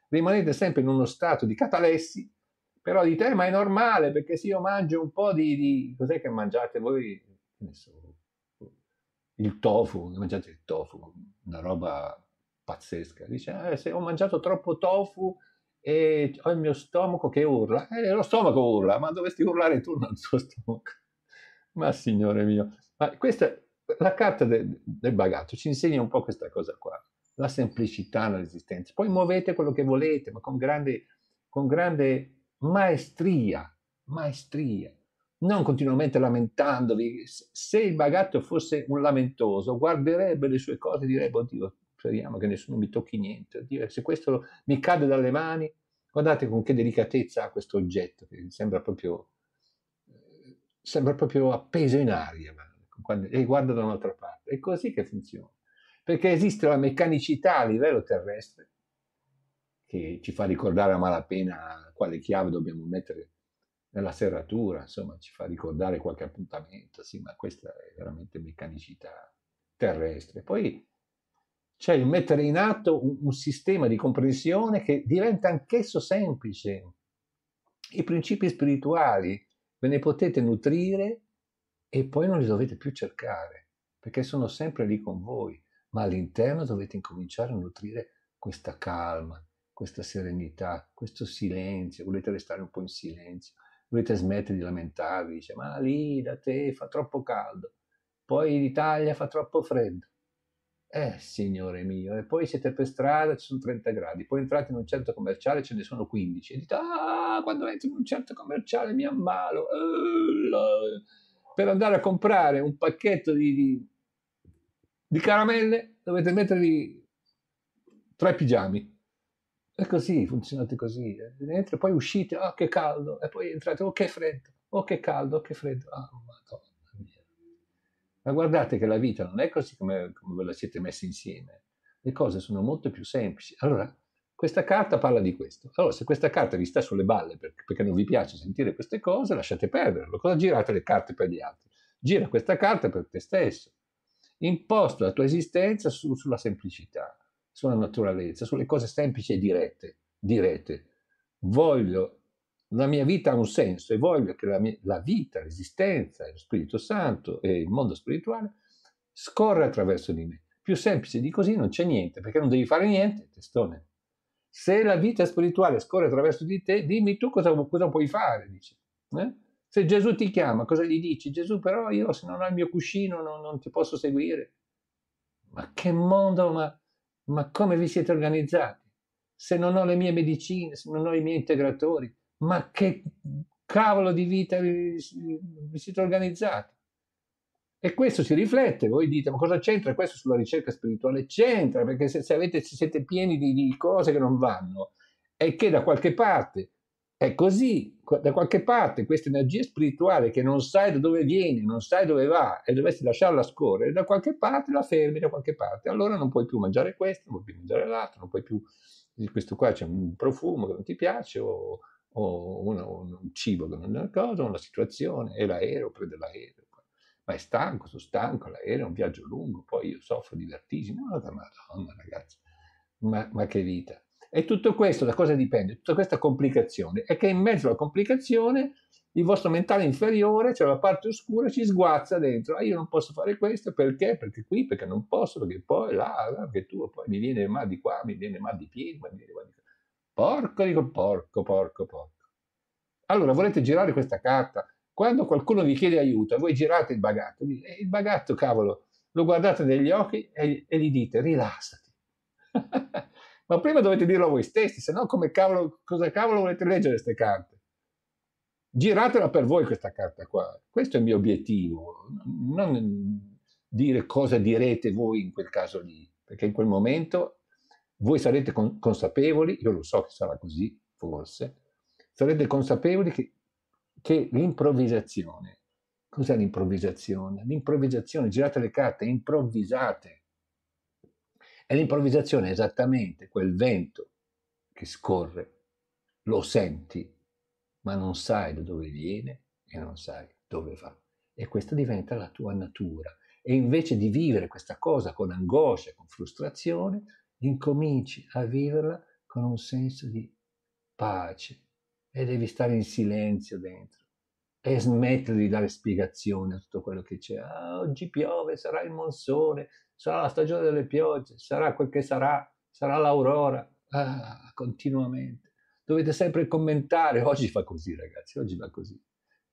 rimanete sempre in uno stato di catalessi, però dite, eh, ma è normale perché se io mangio un po' di... di... cos'è che mangiate voi? Il tofu, mangiate il tofu, una roba pazzesca. Dice, eh, se ho mangiato troppo tofu e ho il mio stomaco che urla, eh, lo stomaco urla, ma dovresti urlare tu, non il tuo stomaco. Ma signore mio, ma questa, la carta de, del bagaglio ci insegna un po' questa cosa qua la semplicità nell'esistenza. Poi muovete quello che volete, ma con grande, con grande maestria, maestria. Non continuamente lamentandovi. Se il bagatto fosse un lamentoso, guarderebbe le sue cose e direbbe, oddio, speriamo che nessuno mi tocchi niente. Oddio, se questo mi cade dalle mani, guardate con che delicatezza ha questo oggetto, che sembra proprio, sembra proprio appeso in aria, e guarda da un'altra parte. È così che funziona perché esiste la meccanicità a livello terrestre che ci fa ricordare a malapena quale chiave dobbiamo mettere nella serratura, insomma ci fa ricordare qualche appuntamento, sì, ma questa è veramente meccanicità terrestre. Poi c'è il mettere in atto un, un sistema di comprensione che diventa anch'esso semplice. I principi spirituali ve ne potete nutrire e poi non li dovete più cercare, perché sono sempre lì con voi, ma all'interno dovete incominciare a nutrire questa calma, questa serenità, questo silenzio, volete restare un po' in silenzio, volete smettere di lamentarvi, dice ma lì da te fa troppo caldo, poi in Italia fa troppo freddo. Eh, signore mio, e poi siete per strada, ci sono 30 gradi, poi entrate in un centro commerciale, ce ne sono 15, e dite, ah, quando entro in un centro commerciale mi ammalo. Uh, per andare a comprare un pacchetto di, di, di caramelle dovete mettervi tre pigiami. E così, funzionate così. Eh. poi uscite, oh che caldo, e poi entrate, oh che freddo, oh che caldo, oh che freddo. Oh, madonna mia. Ma guardate che la vita non è così come, come ve la siete messi insieme. Le cose sono molto più semplici. Allora, questa carta parla di questo. Allora, se questa carta vi sta sulle balle perché, perché non vi piace sentire queste cose, lasciate perderlo. Cosa girate le carte per gli altri? Gira questa carta per te stesso. Imposta la tua esistenza su, sulla semplicità sulla naturalezza, sulle cose semplici e dirette. dirette. Voglio, la mia vita ha un senso e voglio che la, mia, la vita, l'esistenza, lo Spirito Santo e il mondo spirituale scorra attraverso di me. Più semplice di così non c'è niente, perché non devi fare niente, testone. Se la vita spirituale scorre attraverso di te, dimmi tu cosa, cosa puoi fare, dice. Eh? Se Gesù ti chiama, cosa gli dici? Gesù, però io se non ho il mio cuscino non, non ti posso seguire. Ma che mondo, ma ma come vi siete organizzati? Se non ho le mie medicine, se non ho i miei integratori, ma che cavolo di vita vi, vi siete organizzati? E questo si riflette, voi dite, ma cosa c'entra questo sulla ricerca spirituale? C'entra, perché se, se, avete, siete pieni di, di, cose che non vanno, è che da qualche parte è così, da qualche parte questa energia spirituale che non sai da dove viene, non sai dove va e dovresti lasciarla scorrere, da qualche parte la fermi da qualche parte. Allora non puoi più mangiare questo, non puoi più mangiare l'altro, non puoi più... Questo qua c'è un profumo che non ti piace o, o uno, un cibo che non è una cosa, una situazione, e l'aereo, prende l'aereo. Ma è stanco, sono stanco, l'aereo è un viaggio lungo, poi io soffro di vertigine. Ma madonna ragazzi, ma, ma che vita. E tutto questo da cosa dipende? Tutta questa complicazione è che in mezzo alla complicazione il vostro mentale inferiore, cioè la parte oscura, ci sguazza dentro. Ah, io non posso fare questo perché? Perché qui, perché non posso, perché poi là, là perché tu, poi mi viene mal di qua, mi viene mal di piedi, mi viene mal di qua. Porco, dico porco, porco, porco. Allora, volete girare questa carta? Quando qualcuno vi chiede aiuto, voi girate il bagatto, e il bagatto, cavolo, lo guardate negli occhi e, e gli dite rilassati. (laughs) ma prima dovete dirlo a voi stessi, se no come cavolo, cosa cavolo volete leggere queste carte? Giratela per voi questa carta qua, questo è il mio obiettivo, non dire cosa direte voi in quel caso lì, perché in quel momento voi sarete consapevoli, io lo so che sarà così, forse, sarete consapevoli che, che l'improvvisazione, cos'è l'improvvisazione? L'improvvisazione, girate le carte, improvvisate, e l'improvvisazione è esattamente quel vento che scorre, lo senti, ma non sai da dove viene e non sai dove va. E questa diventa la tua natura. E invece di vivere questa cosa con angoscia, con frustrazione, incominci a viverla con un senso di pace e devi stare in silenzio dentro e smettere di dare spiegazioni a tutto quello che c'è. Ah, oggi piove, sarà il monsone, sarà la stagione delle piogge, sarà quel che sarà, sarà l'aurora, ah, continuamente. Dovete sempre commentare, oggi fa così ragazzi, oggi va così.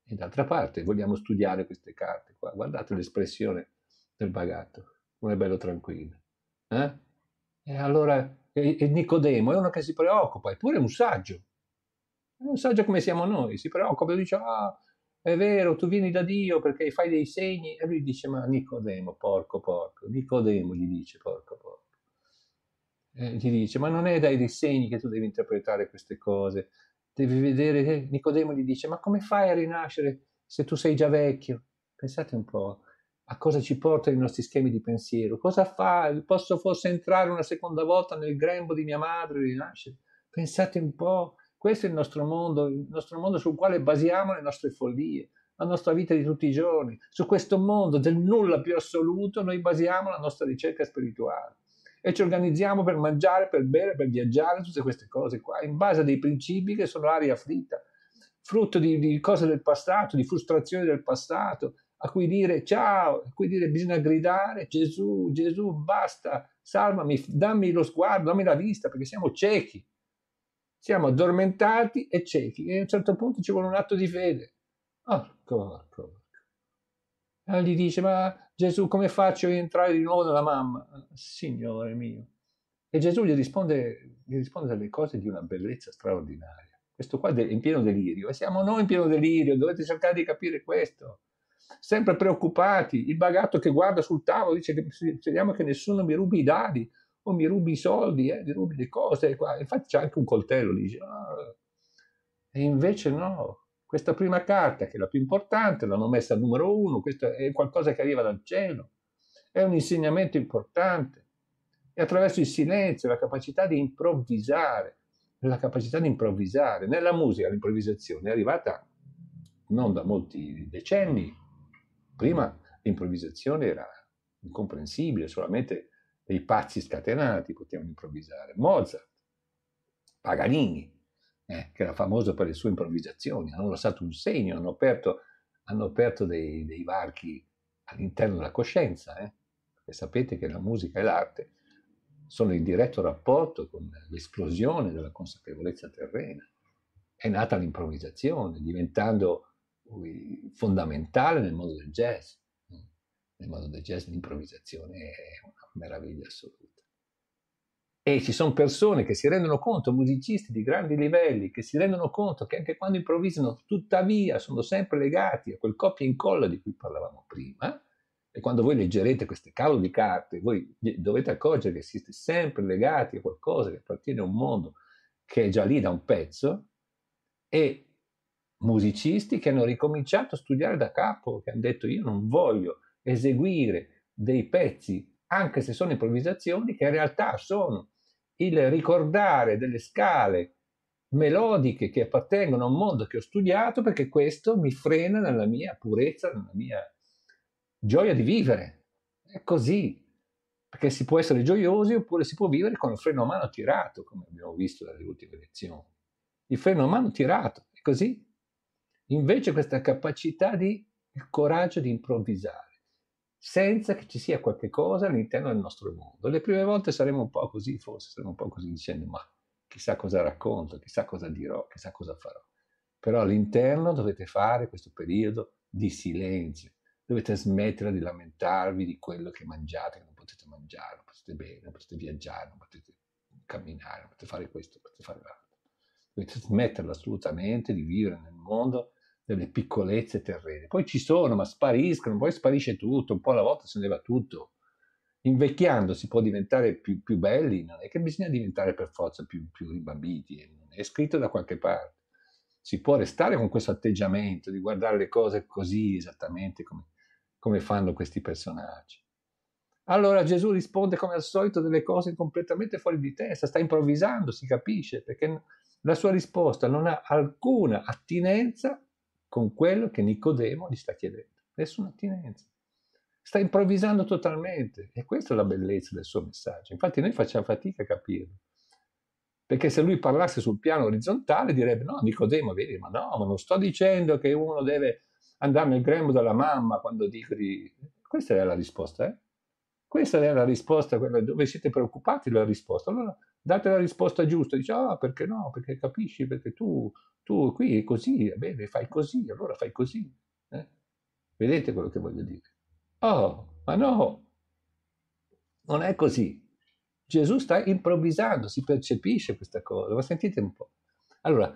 E d'altra parte vogliamo studiare queste carte qua, guardate l'espressione del bagatto, come è bello tranquillo. Eh? E allora, e, e Nicodemo è uno che si preoccupa, eppure è un saggio, è un saggio come siamo noi, si preoccupa e dice, ah, è vero, tu vieni da Dio perché fai dei segni. E lui dice, ma Nicodemo, porco, porco. Nicodemo gli dice, porco, porco. E gli dice, ma non è dai dei segni che tu devi interpretare queste cose. Devi vedere, eh, Nicodemo gli dice, ma come fai a rinascere se tu sei già vecchio? Pensate un po' a cosa ci portano i nostri schemi di pensiero. Cosa fa? Posso forse entrare una seconda volta nel grembo di mia madre e rinascere? Pensate un po' Questo è il nostro mondo, il nostro mondo sul quale basiamo le nostre follie, la nostra vita di tutti i giorni. Su questo mondo del nulla più assoluto noi basiamo la nostra ricerca spirituale e ci organizziamo per mangiare, per bere, per viaggiare, tutte queste cose qua, in base a dei principi che sono aria fritta. frutto di, di cose del passato, di frustrazioni del passato, a cui dire ciao, a cui dire bisogna gridare Gesù, Gesù, basta, salvami, dammi lo sguardo, dammi la vista, perché siamo ciechi. Siamo addormentati e ciechi e a un certo punto ci vuole un atto di fede. Porco, porco, porco. E gli dice, ma Gesù come faccio a entrare di nuovo nella mamma? Signore mio. E Gesù gli risponde, gli risponde delle cose di una bellezza straordinaria. Questo qua è in pieno delirio e siamo noi in pieno delirio, dovete cercare di capire questo sempre preoccupati, il bagato che guarda sul tavolo dice che speriamo che nessuno mi rubi i dadi o mi rubi i soldi, eh, mi rubi le cose. Qua. Infatti c'è anche un coltello, dice. Ah. E invece no, questa prima carta, che è la più importante, l'hanno messa al numero uno, questo è qualcosa che arriva dal cielo, è un insegnamento importante. E attraverso il silenzio, la capacità di improvvisare, la capacità di improvvisare. Nella musica l'improvvisazione è arrivata non da molti decenni, Prima l'improvvisazione era incomprensibile, solamente dei pazzi scatenati potevano improvvisare. Mozart, Paganini, eh, che era famoso per le sue improvvisazioni, hanno lasciato un segno, hanno aperto, hanno aperto dei, dei, varchi all'interno della coscienza, eh? perché sapete che la musica e l'arte sono in diretto rapporto con l'esplosione della consapevolezza terrena. È nata l'improvvisazione, diventando fondamentale nel mondo del jazz. Nel mondo del jazz l'improvvisazione è una meraviglia assoluta. E ci sono persone che si rendono conto, musicisti di grandi livelli, che si rendono conto che anche quando improvvisano, tuttavia sono sempre legati a quel copia e incolla di cui parlavamo prima. E quando voi leggerete queste cavolo di carte, voi dovete accorgere che siete sempre legati a qualcosa che appartiene a un mondo che è già lì da un pezzo e musicisti che hanno ricominciato a studiare da capo, che hanno detto io non voglio eseguire dei pezzi, anche se sono improvvisazioni, che in realtà sono il ricordare delle scale melodiche che appartengono a un mondo che ho studiato, perché questo mi frena nella mia purezza, nella mia gioia di vivere. È così, perché si può essere gioiosi oppure si può vivere con il freno a mano tirato, come abbiamo visto dalle ultime lezioni. Il freno a mano tirato, è così. Invece questa capacità di il coraggio di improvvisare, senza che ci sia qualche cosa all'interno del nostro mondo. Le prime volte saremo un po' così, forse saremo un po' così dicendo, ma chissà cosa racconto, chissà cosa dirò, chissà cosa farò. Però all'interno dovete fare questo periodo di silenzio, dovete smettere di lamentarvi di quello che mangiate, che non potete mangiare, non potete bere, non potete viaggiare, non potete camminare, non potete fare questo, non potete fare l'altro. Dovete smetterla assolutamente di vivere nel mondo delle piccolezze terrene. Poi ci sono, ma spariscono, poi sparisce tutto, un po' alla volta se ne va tutto. Invecchiando si può diventare più, più belli, non è che bisogna diventare per forza più, più ribambiti, è scritto da qualche parte. Si può restare con questo atteggiamento di guardare le cose così esattamente come, come fanno questi personaggi. Allora Gesù risponde come al solito delle cose completamente fuori di testa, sta improvvisando, si capisce, perché la sua risposta non ha alcuna attinenza con quello che Nicodemo gli sta chiedendo. Nessuna attinenza. Sta improvvisando totalmente e questa è la bellezza del suo messaggio. Infatti noi facciamo fatica a capirlo. Perché se lui parlasse sul piano orizzontale direbbe no, Nicodemo, vedi, ma no, ma non sto dicendo che uno deve andare nel grembo della mamma quando dico di... Questa è la risposta, eh? Questa è la risposta, dove siete preoccupati della risposta. Allora date la risposta giusta, dice ah perché no, perché capisci, perché tu tu qui è così, bene, fai così, allora fai così. Eh? Vedete quello che voglio dire? Oh, ma no, non è così. Gesù sta improvvisando, si percepisce questa cosa, ma sentite un po'. Allora,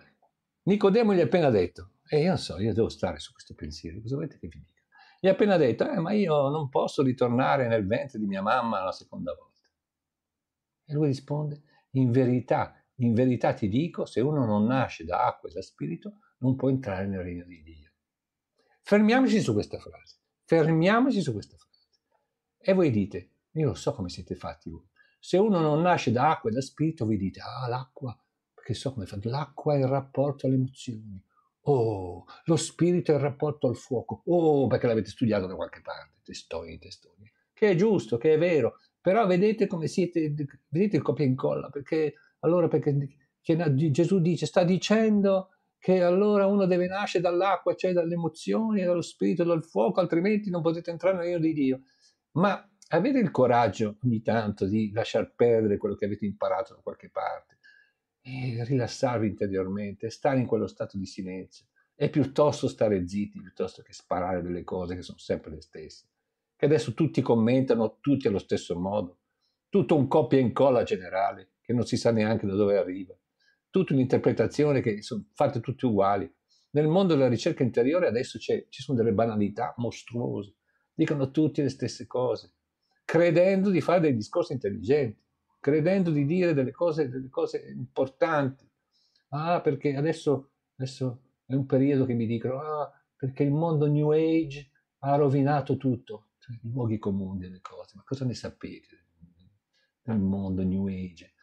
Nicodemo gli ha appena detto, e eh, io non so, io devo stare su questo pensiero, cosa volete che vi dica? Gli ha appena detto, eh, ma io non posso ritornare nel ventre di mia mamma la seconda volta. E lui risponde, in verità, in verità ti dico, se uno non nasce da acqua e da spirito, non può entrare nel regno di Dio. Fermiamoci su questa frase. Fermiamoci su questa frase. E voi dite, io lo so come siete fatti voi. Se uno non nasce da acqua e da spirito, vi dite, ah, l'acqua, perché so come fa. L'acqua è il rapporto alle emozioni. Oh, lo spirito è il rapporto al fuoco. Oh, perché l'avete studiato da qualche parte, testoni, testoni. Che è giusto, che è vero. Però vedete come siete, vedete il copia e incolla, perché allora perché Gesù dice, sta dicendo che allora uno deve nascere dall'acqua, cioè dalle emozioni, dallo spirito, dal fuoco, altrimenti non potete entrare nel regno di Dio. Ma avete il coraggio ogni tanto di lasciar perdere quello che avete imparato da qualche parte e rilassarvi interiormente, stare in quello stato di silenzio e piuttosto stare zitti, piuttosto che sparare delle cose che sono sempre le stesse. Che adesso tutti commentano, tutti allo stesso modo, tutto un copia e incolla generale che non si sa neanche da dove arriva, tutta un'interpretazione che sono fatte tutte uguali. Nel mondo della ricerca interiore adesso ci sono delle banalità mostruose, dicono tutti le stesse cose, credendo di fare dei discorsi intelligenti, credendo di dire delle cose, delle cose importanti. Ah, perché adesso, adesso, è un periodo che mi dicono, ah, perché il mondo New Age ha rovinato tutto, i luoghi comuni delle cose. Ma cosa ne sapete del mondo New Age?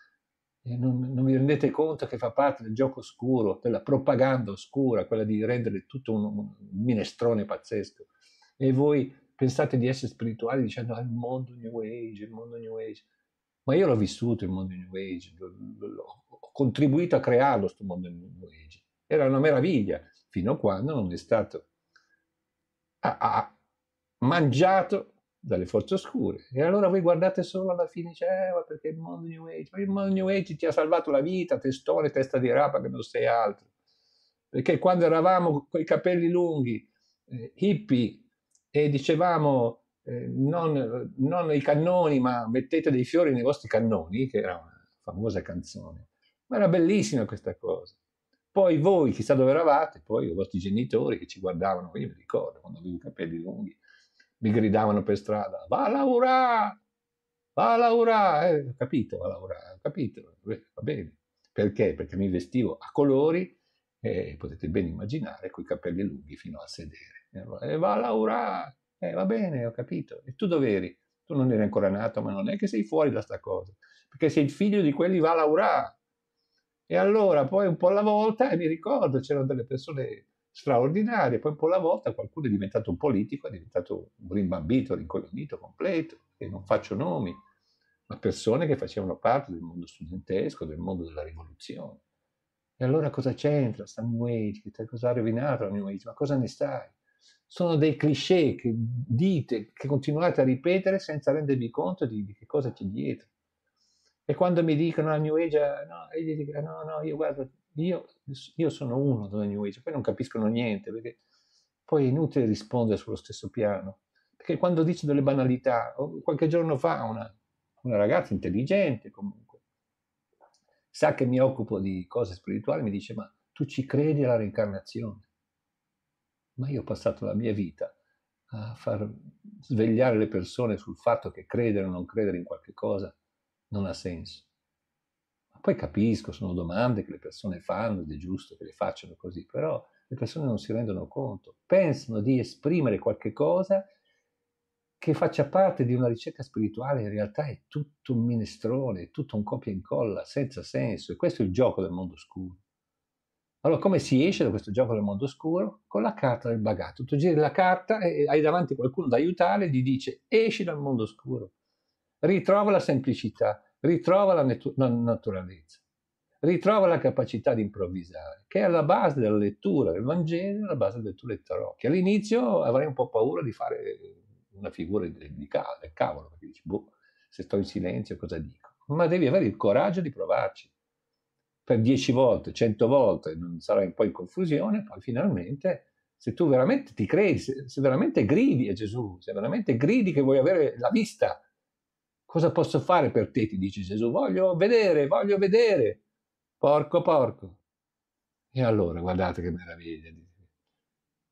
Non, non vi rendete conto che fa parte del gioco oscuro, della propaganda oscura, quella di rendere tutto un, un minestrone pazzesco. E voi pensate di essere spirituali dicendo ah, mondo New Age, il mondo New Age. Ma io l'ho vissuto il mondo New Age, ho contribuito a crearlo questo mondo New Age. Era una meraviglia, fino a quando non è stato ha, ha mangiato dalle forze oscure. E allora voi guardate solo alla fine, dice, eh, ma perché il mondo New Age? Ma il mondo New Age ti ha salvato la vita, testone, testa di rapa, che non sei altro. Perché quando eravamo con i capelli lunghi, eh, hippie, e dicevamo eh, non, non, i cannoni, ma mettete dei fiori nei vostri cannoni, che era una famosa canzone. Ma era bellissima questa cosa. Poi voi, chissà dove eravate, poi i vostri genitori che ci guardavano, io mi ricordo quando avevo i capelli lunghi, mi gridavano per strada, va a lavorare, va a lavorare, eh, ho capito, va a lavorare, ho capito, va bene. Perché? Perché mi vestivo a colori e potete ben immaginare con i capelli lunghi fino al sedere. E allora, eh, va a lavorare, eh, va bene, ho capito. E tu dove eri? Tu non eri ancora nato, ma non è che sei fuori da sta cosa, perché sei il figlio di quelli va a lavorare. E allora poi un po' alla volta, e mi ricordo, c'erano delle persone straordinarie, poi un po' alla volta qualcuno è diventato un politico, è diventato un rimbambito, rincoglionito, completo, e non faccio nomi, ma persone che facevano parte del mondo studentesco, del mondo della rivoluzione. E allora cosa c'entra sta New Age? Cosa ha rovinato la New Age? Ma cosa ne sai? sono dei cliché che dite, che continuate a ripetere senza rendervi conto di, di che cosa c'è dietro. E quando mi dicono la New Age, no, io dico, no, no, io guardo, io, io sono uno della New Age, poi non capiscono niente, perché poi è inutile rispondere sullo stesso piano. Perché quando dice delle banalità, qualche giorno fa una, una ragazza intelligente comunque, sa che mi occupo di cose spirituali, mi dice, ma tu ci credi alla reincarnazione? ma io ho passato la mia vita a far svegliare le persone sul fatto che credere o non credere in qualche cosa non ha senso. Ma poi capisco, sono domande che le persone fanno ed è giusto che le facciano così, però le persone non si rendono conto, pensano di esprimere qualche cosa che faccia parte di una ricerca spirituale, in realtà è tutto un minestrone, è tutto un copia e incolla, senza senso, e questo è il gioco del mondo oscuro. Allora, come si esce da questo gioco del mondo oscuro? Con la carta del bagato. Tu giri la carta e hai davanti qualcuno da aiutare e gli dice esci dal mondo oscuro, ritrova la semplicità, ritrova la, natu- naturalezza, ritrova la capacità di improvvisare, che è alla base della lettura del Vangelo, alla base del tuo tarocchi. All'inizio avrei un po' paura di fare una figura di, di cavolo, perché dici, boh, se sto in silenzio cosa dico? Ma devi avere il coraggio di provarci per dieci volte, cento volte, non sarai un po' in confusione, poi finalmente, se tu veramente ti credi, se, se veramente gridi a Gesù, se veramente gridi che vuoi avere la vista, cosa posso fare per te? Ti dice Gesù, voglio vedere, voglio vedere, porco porco. E allora, guardate che meraviglia.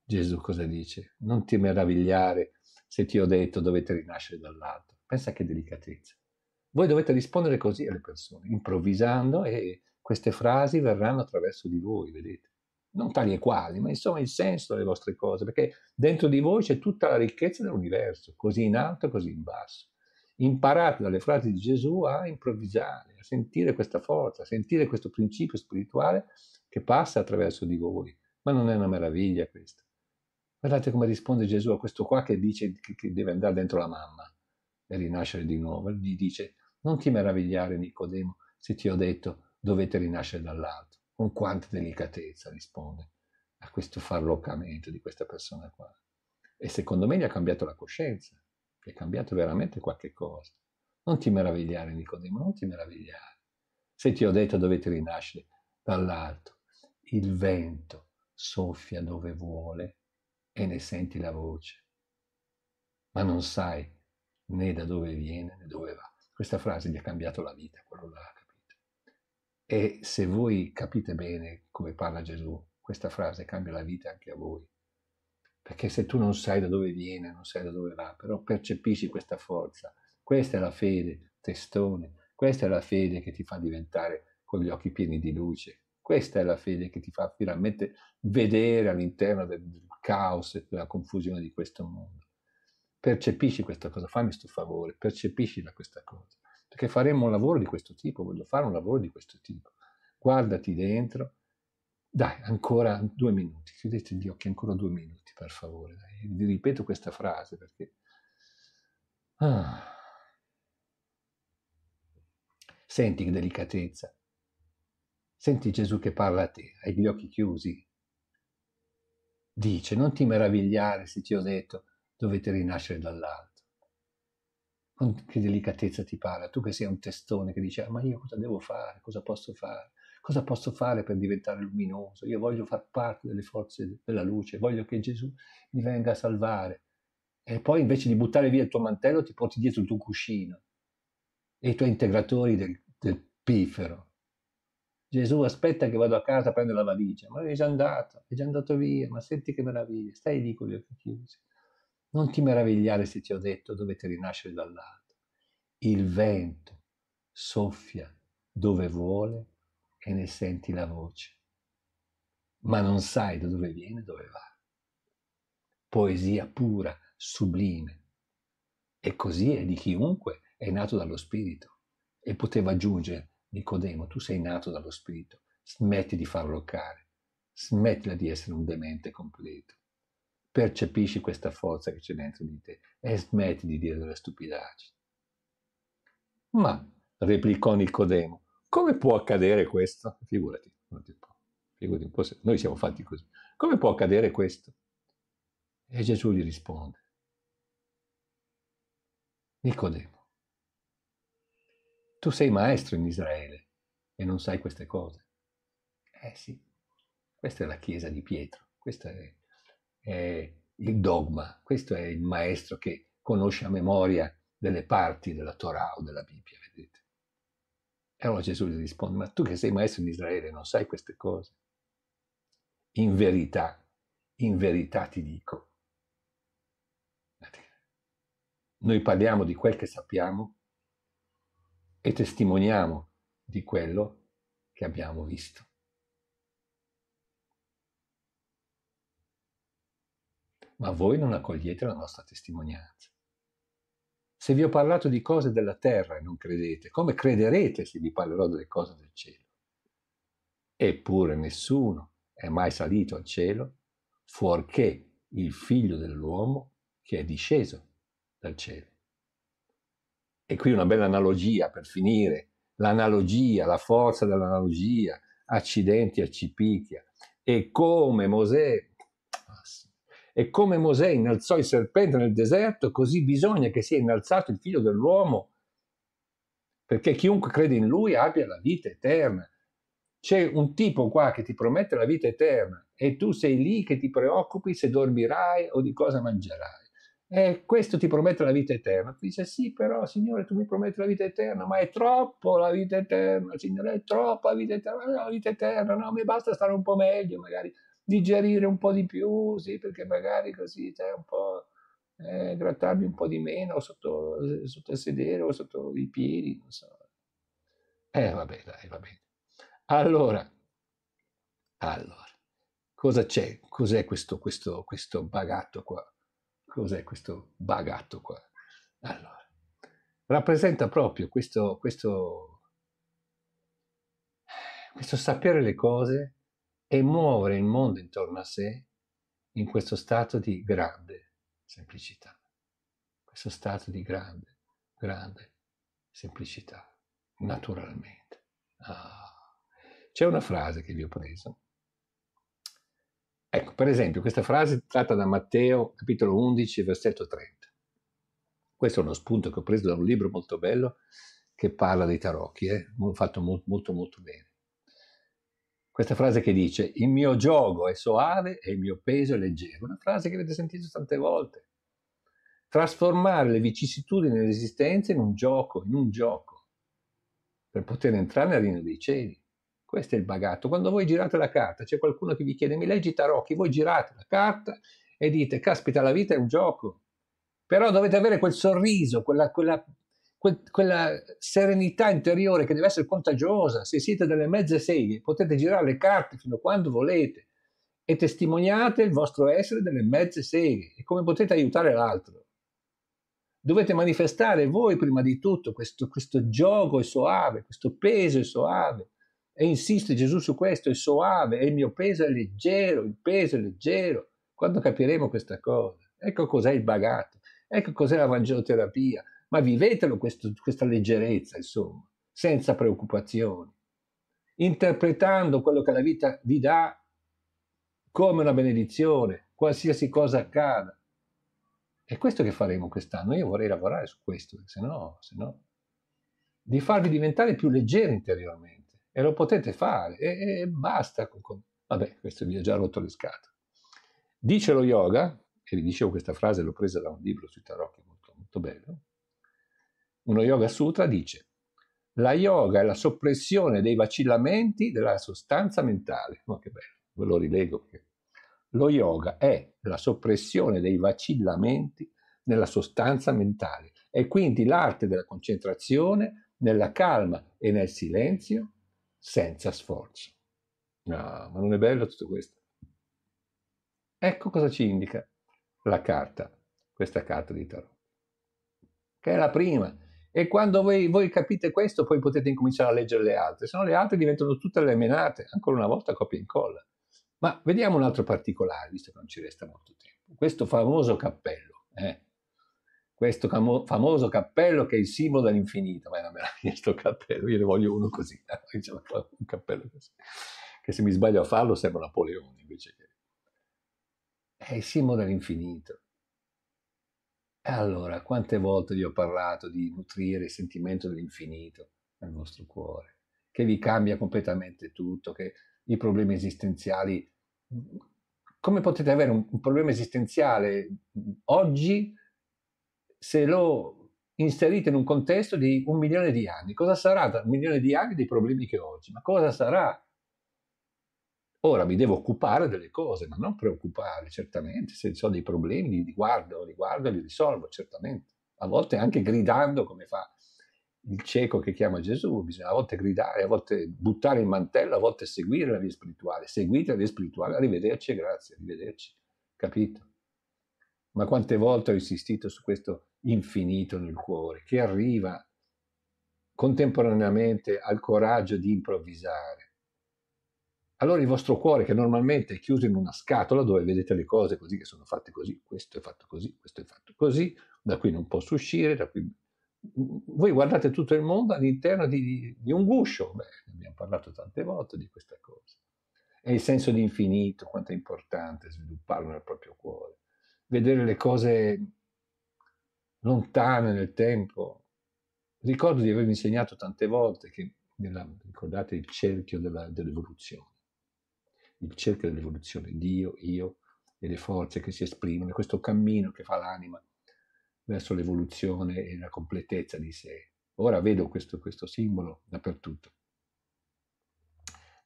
Gesù cosa dice? Non ti meravigliare se ti ho detto dovete rinascere dall'alto. Pensa che delicatezza. Voi dovete rispondere così alle persone, improvvisando e queste frasi verranno attraverso di voi, vedete? Non tali e quali, ma insomma il senso delle vostre cose, perché dentro di voi c'è tutta la ricchezza dell'universo, così in alto così in basso. Imparate dalle frasi di Gesù a improvvisare, a sentire questa forza, a sentire questo principio spirituale che passa attraverso di voi. Ma non è una meraviglia questo? Guardate come risponde Gesù a questo qua che dice che deve andare dentro la mamma e rinascere di nuovo. Gli dice, non ti meravigliare Nicodemo se ti ho detto dovete rinascere dall'alto. con quanta delicatezza risponde a questo farlocamento di questa persona qua. E secondo me gli ha cambiato la coscienza, è cambiato veramente qualche cosa. Non ti meravigliare, Nicodemo, non ti meravigliare. Se ti ho detto dovete rinascere dall'alto, il vento soffia dove vuole e ne senti la voce, ma non sai né da dove viene né dove va. Questa frase gli ha cambiato la vita, quello l'ha capito. E se voi capite bene come parla Gesù, questa frase cambia la vita anche a voi. Perché se tu non sai da dove viene, non sai da dove va, però percepisci questa forza. Questa è la fede, testone. Questa è la fede che ti fa diventare con gli occhi pieni di luce. Questa è la fede che ti fa finalmente vedere all'interno del caos e della confusione di questo mondo. Percepisci questa cosa, fammi questo favore, percepiscila questa cosa. Perché faremo un lavoro di questo tipo, voglio fare un lavoro di questo tipo. Guardati dentro, dai, ancora due minuti, chiudete gli occhi ancora due minuti, per favore. Vi ripeto questa frase perché... Ah. Senti che delicatezza. Senti Gesù che parla a te, hai gli occhi chiusi. Dice, non ti meravigliare se ti ho detto dovete rinascere dall'alto. Con che delicatezza ti parla, tu che sei un testone che dice, ah, ma io cosa devo fare, cosa posso fare, cosa posso fare per diventare luminoso, io voglio far parte delle forze della luce, voglio che Gesù mi venga a salvare. E poi invece di buttare via il tuo mantello ti porti dietro il tuo cuscino e i tuoi integratori del, del pifero. Gesù aspetta che vado a casa a prendere la valigia, ma è già andato, è già andato via, ma senti che meraviglia, stai lì con gli occhi chiusi. Non ti meravigliare se ti ho detto dovete rinascere dall'alto. Il vento soffia dove vuole e ne senti la voce, ma non sai da dove viene e dove va. Poesia pura, sublime. E così è di chiunque è nato dallo Spirito. E poteva aggiungere, Nicodemo, tu sei nato dallo Spirito, smetti di farlo care, smettila di essere un demente completo percepisci questa forza che c'è dentro di te e smetti di dire delle stupidaggini. Ma, replicò Nicodemo, come può accadere questo? Figurati, figurati un po' se noi siamo fatti così. Come può accadere questo? E Gesù gli risponde, Nicodemo, tu sei maestro in Israele e non sai queste cose. Eh sì, questa è la chiesa di Pietro, questa è è il dogma, questo è il maestro che conosce a memoria delle parti della Torah o della Bibbia, vedete. Allora Gesù gli risponde, ma tu che sei maestro in Israele non sai queste cose? In verità, in verità ti dico. Noi parliamo di quel che sappiamo e testimoniamo di quello che abbiamo visto. ma voi non accogliete la nostra testimonianza. Se vi ho parlato di cose della terra e non credete, come crederete se vi parlerò delle cose del cielo? Eppure nessuno è mai salito al cielo fuorché il figlio dell'uomo che è disceso dal cielo. E qui una bella analogia per finire, l'analogia, la forza dell'analogia, accidenti a Cipicchia. E come Mosè e come Mosè innalzò il serpente nel deserto, così bisogna che sia innalzato il figlio dell'uomo, perché chiunque crede in lui abbia la vita eterna. C'è un tipo qua che ti promette la vita eterna e tu sei lì che ti preoccupi se dormirai o di cosa mangerai. E questo ti promette la vita eterna. Tu dici, sì, però, Signore, tu mi prometti la vita eterna, ma è troppo la vita eterna, Signore, è troppa la vita eterna, la vita eterna, no, mi basta stare un po' meglio, magari digerire un po' di più, sì, perché magari così c'è un po', eh, grattarmi un po' di meno sotto, sotto il sedere o sotto i piedi, non so. Eh, vabbè, dai, va bene. Allora, allora, cosa c'è? Cos'è questo, questo, questo bagatto qua? Cos'è questo bagatto qua? Allora, rappresenta proprio questo, questo, questo sapere le cose e muovere il mondo intorno a sé in questo stato di grande semplicità, questo stato di grande, grande semplicità, naturalmente. Ah. C'è una frase che vi ho preso. Ecco, per esempio, questa frase tratta da Matteo, capitolo 11, versetto 30. Questo è uno spunto che ho preso da un libro molto bello che parla dei tarocchi, eh? fatto molto, molto, molto bene. Questa frase che dice, il mio gioco è soave e il mio peso è leggero. Una frase che avete sentito tante volte. Trasformare le vicissitudini dell'esistenza in un gioco, in un gioco, per poter entrare nel regno dei cieli. Questo è il bagatto. Quando voi girate la carta, c'è qualcuno che vi chiede, mi leggi tarocchi, voi girate la carta e dite, caspita, la vita è un gioco. Però dovete avere quel sorriso, quella, quella quella serenità interiore che deve essere contagiosa. Se siete delle mezze seghe, potete girare le carte fino a quando volete e testimoniate il vostro essere delle mezze seghe e come potete aiutare l'altro. Dovete manifestare voi prima di tutto questo, questo gioco è soave, questo peso è soave. E insiste Gesù su questo, è soave, e il mio peso è leggero, il peso è leggero. Quando capiremo questa cosa, ecco cos'è il bagatto, ecco cos'è la vangeloterapia, ma vivetelo questo, questa leggerezza, insomma, senza preoccupazioni, interpretando quello che la vita vi dà come una benedizione, qualsiasi cosa accada. È questo che faremo quest'anno. Io vorrei lavorare su questo, se no, se no, di farvi diventare più leggeri interiormente. E lo potete fare, e, e basta. Con. Vabbè, questo vi ho già rotto le scatole. Dice lo yoga, e vi dicevo questa frase, l'ho presa da un libro sui tarocchi molto, molto bello, uno Yoga Sutra dice la yoga è la soppressione dei vacillamenti della sostanza mentale. Ma oh, che bello, ve lo rilego lo yoga è la soppressione dei vacillamenti nella sostanza mentale e quindi l'arte della concentrazione nella calma e nel silenzio senza sforzo. No, ma non è bello tutto questo? Ecco cosa ci indica la carta, questa carta di tarot, che è la prima e quando voi, voi, capite questo, poi potete incominciare a leggere le altre, se no le altre diventano tutte le menate, ancora una volta copia e incolla. Ma vediamo un altro particolare, visto che non ci resta molto tempo. Questo famoso cappello, eh? questo camo- famoso cappello che è il simbolo dell'infinito. Ma è una meraviglia questo cappello, io ne voglio uno così, (laughs) un cappello così, che se mi sbaglio a farlo sembra Napoleone invece che... È il simbolo dell'infinito. Allora, quante volte vi ho parlato di nutrire il sentimento dell'infinito nel vostro cuore, che vi cambia completamente tutto, che i problemi esistenziali... Come potete avere un, un problema esistenziale oggi se lo inserite in un contesto di un milione di anni? Cosa sarà da un milione di anni dei problemi che ho oggi? Ma cosa sarà Ora mi devo occupare delle cose, ma non preoccupare, certamente. Se ho dei problemi, li guardo, li guardo e li risolvo, certamente. A volte anche gridando, come fa il cieco che chiama Gesù, bisogna a volte gridare, a volte buttare il mantello, a volte seguire la via spirituale. Seguite la via spirituale, arrivederci grazie, arrivederci. Capito? Ma quante volte ho insistito su questo infinito nel cuore, che arriva contemporaneamente al coraggio di improvvisare allora il vostro cuore, che normalmente è chiuso in una scatola dove vedete le cose così che sono fatte così, questo è fatto così, questo è fatto così, da qui non posso uscire, da qui... Voi guardate tutto il mondo all'interno di, di un guscio, beh, abbiamo parlato tante volte di questa cosa. E il senso di infinito, quanto è importante svilupparlo nel proprio cuore. Vedere le cose lontane nel tempo. Ricordo di avervi insegnato tante volte che, nella, ricordate il cerchio della, dell'evoluzione il cerchio dell'evoluzione, Dio, io e le forze che si esprimono, questo cammino che fa l'anima verso l'evoluzione e la completezza di sé. Ora vedo questo, questo simbolo dappertutto.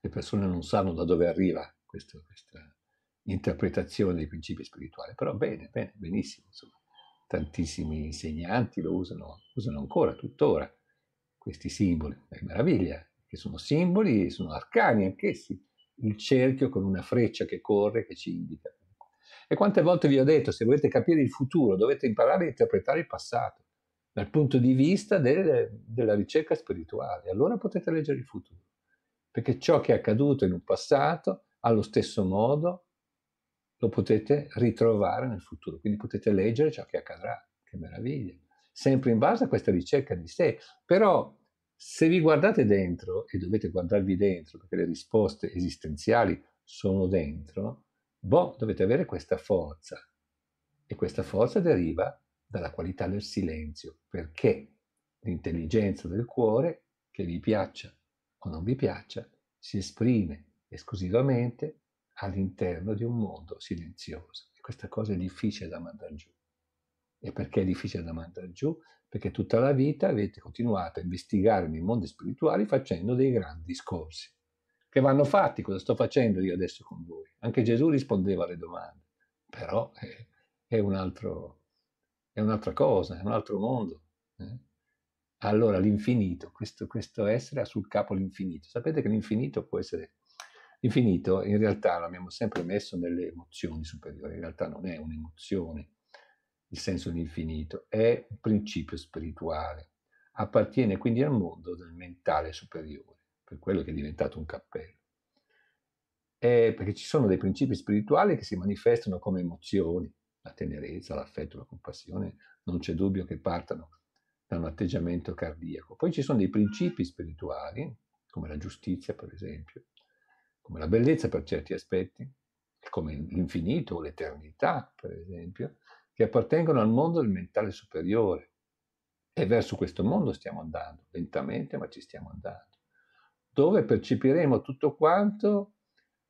Le persone non sanno da dove arriva questo, questa interpretazione dei principi spirituali, però bene, bene, benissimo, insomma. Tantissimi insegnanti lo usano, usano ancora, tuttora, questi simboli. È meraviglia, che sono simboli, sono arcani anch'essi, il cerchio con una freccia che corre, che ci indica. E quante volte vi ho detto, se volete capire il futuro, dovete imparare a interpretare il passato dal punto di vista del, della ricerca spirituale. Allora potete leggere il futuro. Perché ciò che è accaduto in un passato, allo stesso modo, lo potete ritrovare nel futuro. Quindi potete leggere ciò che accadrà. Che meraviglia. Sempre in base a questa ricerca di sé. Però Se vi guardate dentro, e dovete guardarvi dentro perché le risposte esistenziali sono dentro, boh, dovete avere questa forza. E questa forza deriva dalla qualità del silenzio, perché l'intelligenza del cuore, che vi piaccia o non vi piaccia, si esprime esclusivamente all'interno di un mondo silenzioso. E questa cosa è difficile da mandare giù. E perché è difficile da mandare giù? Perché tutta la vita avete continuato a investigare nei mondi spirituali facendo dei grandi discorsi, che vanno fatti, cosa sto facendo io adesso con voi? Anche Gesù rispondeva alle domande, però è, è, un altro, è un'altra cosa, è un altro mondo. Eh? Allora l'infinito, questo, questo essere ha sul capo l'infinito. Sapete che l'infinito può essere L'infinito in realtà l'abbiamo sempre messo nelle emozioni superiori, in realtà non è un'emozione, il senso di infinito, è un principio spirituale, appartiene quindi al mondo del mentale superiore, per quello che è diventato un cappello. È perché ci sono dei principi spirituali che si manifestano come emozioni, la tenerezza, l'affetto, la compassione, non c'è dubbio che partano da un atteggiamento cardiaco. Poi ci sono dei principi spirituali, come la giustizia per esempio, come la bellezza per certi aspetti, come l'infinito o l'eternità, per esempio, che appartengono al mondo del mentale superiore. E verso questo mondo stiamo andando, lentamente, ma ci stiamo andando, dove percepiremo tutto quanto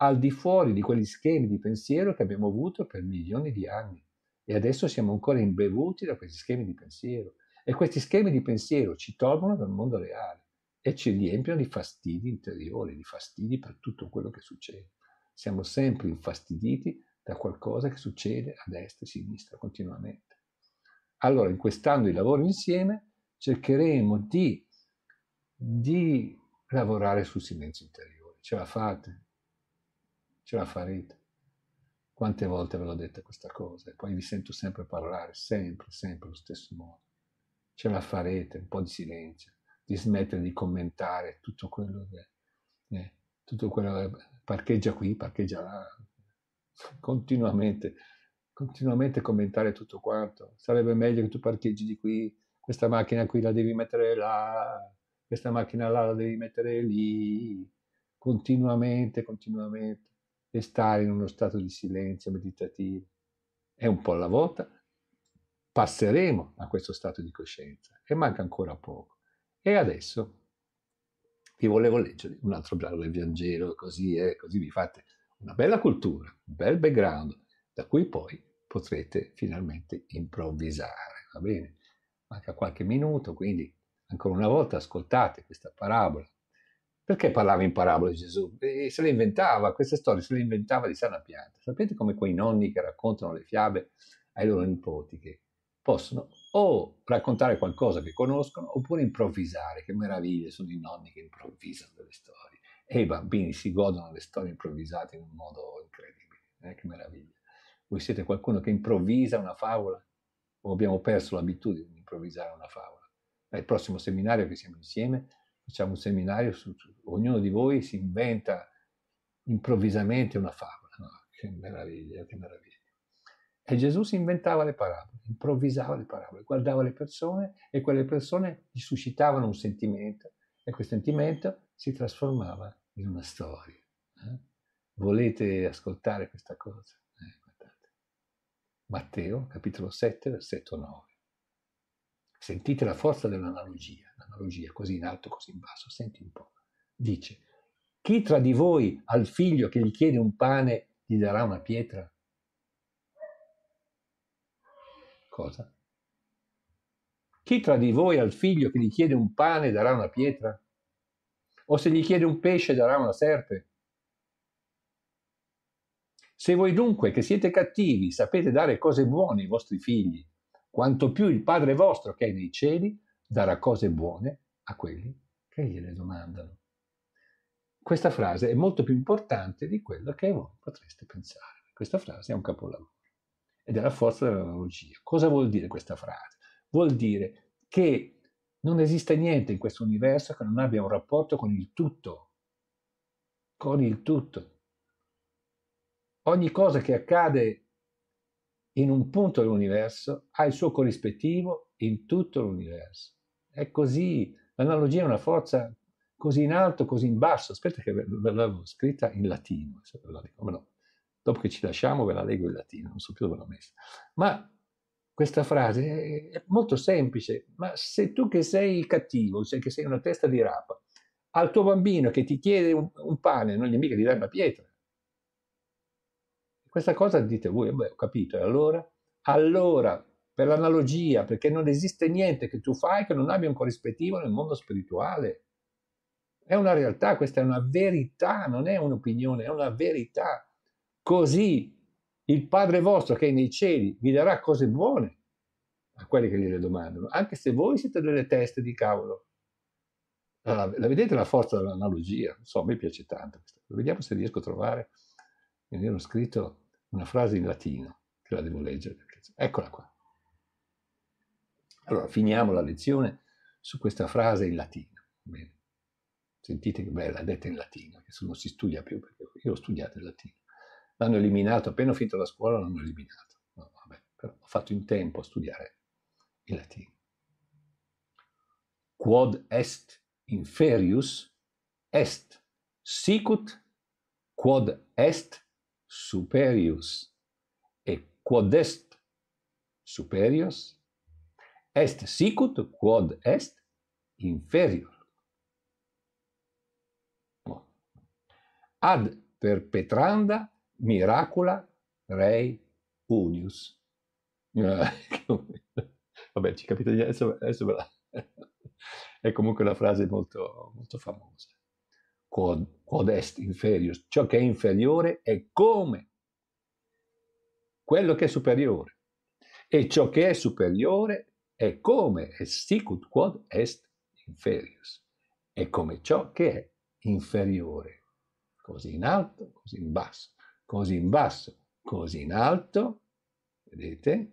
al di fuori di quegli schemi di pensiero che abbiamo avuto per milioni di anni. E adesso siamo ancora imbevuti da questi schemi di pensiero. E questi schemi di pensiero ci tolgono dal mondo reale e ci riempiono di fastidi interiori, di fastidi per tutto quello che succede. Siamo sempre infastiditi da qualcosa che succede a destra e a sinistra continuamente. Allora, in quest'anno di lavoro insieme, cercheremo di, di lavorare sul silenzio interiore. Ce la fate? Ce la farete? Quante volte ve l'ho detta questa cosa e poi vi sento sempre parlare, sempre, sempre allo stesso modo. Ce la farete, un po' di silenzio di smettere di commentare tutto quello che, eh, tutto quello che parcheggia qui, parcheggia là, continuamente, continuamente commentare tutto quanto. Sarebbe meglio che tu parcheggi di qui, questa macchina qui la devi mettere là, questa macchina là la devi mettere lì, continuamente, continuamente, e stare in uno stato di silenzio meditativo. E un po' alla volta passeremo a questo stato di coscienza e manca ancora poco. E adesso vi volevo leggere un altro brano del Vangelo, così, eh, così vi fate una bella cultura, un bel background, da cui poi potrete finalmente improvvisare, va bene? Manca qualche minuto, quindi ancora una volta ascoltate questa parabola. Perché parlava in parabole Gesù? E se le inventava, queste storie se le inventava di sana pianta. Sapete come quei nonni che raccontano le fiabe ai loro nipoti, che possono o raccontare qualcosa che conoscono oppure improvvisare. Che meraviglia, sono i nonni che improvvisano delle storie e i bambini si godono le storie improvvisate in un modo incredibile. Eh? Che meraviglia. Voi siete qualcuno che improvvisa una favola o abbiamo perso l'abitudine di improvvisare una favola? Al prossimo seminario che siamo insieme facciamo un seminario su, su ognuno di voi si inventa improvvisamente una favola. No? Che meraviglia, che meraviglia. E Gesù si inventava le parabole, improvvisava le parabole, guardava le persone e quelle persone gli suscitavano un sentimento e quel sentimento si trasformava in una storia. Eh? Volete ascoltare questa cosa? Eh, Matteo, capitolo 7, versetto 9. Sentite la forza dell'analogia, l'analogia così in alto, così in basso, senti un po'. Dice, chi tra di voi al figlio che gli chiede un pane gli darà una pietra? Cosa? Chi tra di voi al figlio che gli chiede un pane darà una pietra? O se gli chiede un pesce darà una serpe? Se voi dunque che siete cattivi sapete dare cose buone ai vostri figli, quanto più il Padre vostro che è nei cieli darà cose buone a quelli che gliele domandano. Questa frase è molto più importante di quello che voi potreste pensare. Questa frase è un capolavoro ed è la forza dell'analogia. Cosa vuol dire questa frase? Vuol dire che non esiste niente in questo universo che non abbia un rapporto con il tutto, con il tutto. Ogni cosa che accade in un punto dell'universo ha il suo corrispettivo in tutto l'universo. È così, L'analogia è una forza così in alto, così in basso. Aspetta che ve l'avevo scritta in latino. No. Dopo che ci lasciamo ve la leggo in latino, non so più dove l'ho messa. Ma questa frase è molto semplice, ma se tu che sei cattivo, se che sei una testa di rapa, al tuo bambino che ti chiede un, un pane, non gli mica gli dai una pietra. Questa cosa dite voi, beh, ho capito, e allora? Allora, per l'analogia, perché non esiste niente che tu fai che non abbia un corrispettivo nel mondo spirituale. È una realtà, questa è una verità, non è un'opinione, è una verità. Così il Padre vostro che è nei cieli vi darà cose buone a quelli che gliele domandano, anche se voi siete delle teste di cavolo. Allora, la vedete la forza dell'analogia? Non so, a me piace tanto. Vediamo se riesco a trovare. Mi ero scritto una frase in latino, che la devo leggere. Eccola qua. Allora, finiamo la lezione su questa frase in latino. Bene. Sentite che bella, detta in latino, che non si studia più, perché io ho studiato in latino. L'hanno eliminato, appena ho finito la scuola l'hanno eliminato. No, vabbè, però ho fatto in tempo a studiare in latino. Quod est inferius est sicut quod est superius e quod est superius est sicut quod est inferior. Ad perpetranda miracula rei unius. (laughs) Vabbè, ci capite adesso, adesso ve la... (laughs) è comunque una frase molto, molto famosa. Quod, quod est inferius, ciò che è inferiore è come quello che è superiore. E ciò che è superiore è come, è sicut quod est inferius. È come ciò che è inferiore. Così in alto, così in basso, così in basso, così in alto, vedete?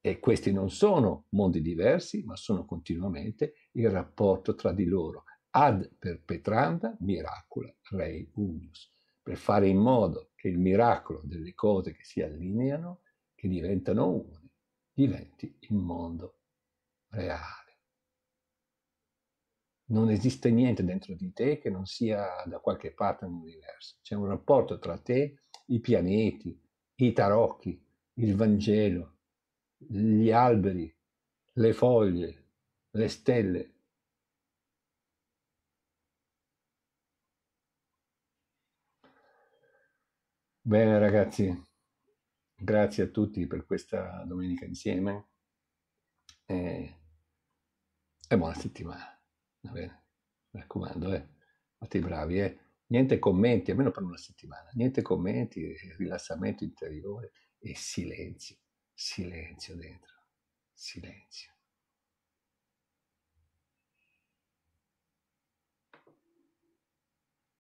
E questi non sono mondi diversi, ma sono continuamente il rapporto tra di loro. Ad perpetranda miracula rei unius, per fare in modo che il miracolo delle cose che si allineano, che diventano une, diventi il mondo reale. Non esiste niente dentro di te che non sia da qualche parte nell'universo. C'è un rapporto tra te, i pianeti, i tarocchi, il Vangelo, gli alberi, le foglie, le stelle. Bene ragazzi, grazie a tutti per questa domenica insieme e, e buona settimana. Va bene? Mi raccomando, eh. Fate i bravi, eh. Niente commenti, almeno per una settimana. Niente commenti, rilassamento interiore e silenzio silenzio dentro, silenzio.